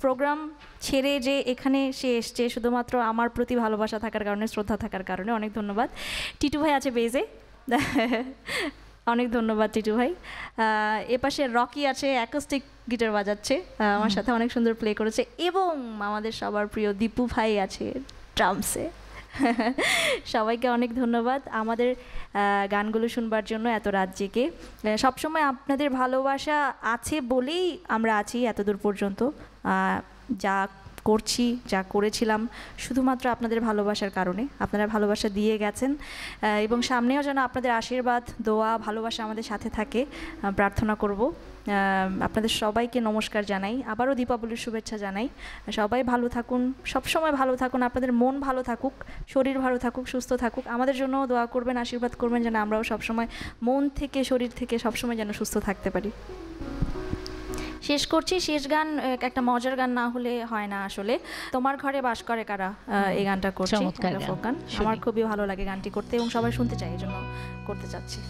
প্রোগ্রাম ছেড়ে যে এখানে সে এসছে শুধুমাত্র আমার প্রতি ভালোবাসা থাকার কারণে শ্রদ্ধা থাকার কারণে অনেক ধন্যবাদ। টিটু ভাই আছে বেজে। অনেক ধন্যবাদ টিটু ভাই। এপাশে রকি আছে অ্যাকোস্টিক গিটার বাজাচ্ছে। আমার সাথে অনেক সুন্দর প্লে করেছে। এবং আমাদের সবার প্রিয় দীপু ভাই আছে ড্রামসে সবাইকে অনেক ধন্যবাদ আমাদের গানগুলো শুনবার জন্য এত রাত সবসময় আপনাদের ভালোবাসা আছে বলেই আমরা আছি এতদূর পর্যন্ত। যা করছি, যা করেছিলাম শুধুমাত্র আপনাদের ভালোবাসার কারণে। আপনারা ভালোবাসা দিয়ে গেছেন এবং সামনেও যেন আপনাদের আশীর্বাদ, দোয়া, ভালোবাসা আমাদের সাথে থাকে প্রার্থনা করব। আপনাদের সবাইকে নমস্কার জানাই। আবারও দীপাবলির শুভেচ্ছা জানাই। সবাই ভালো থাকুন সবসময় ভালো থাকুন আপনাদের মন ভালো থাকুক শরীর ভালো থাকুক সুস্থ থাকুক। আমাদের জন্য দোয়া করবেন আশীর্বাদ করবেন যেন আমরাও সবসময় মন থেকে শরীর থেকে সবসময় যেন সুস্থ থাকতে পারি। শেষ করছি। শেষ গান একটা মজার গান না হলে হয় না আসলে। তোমার ঘরে বাস করে কারা? এই গানটা করছি। গান। আমার খুবই ভালো লাগে গানটি করতে এবং সবাই শুনতে চাই এই জন্য করতে চাচ্ছি।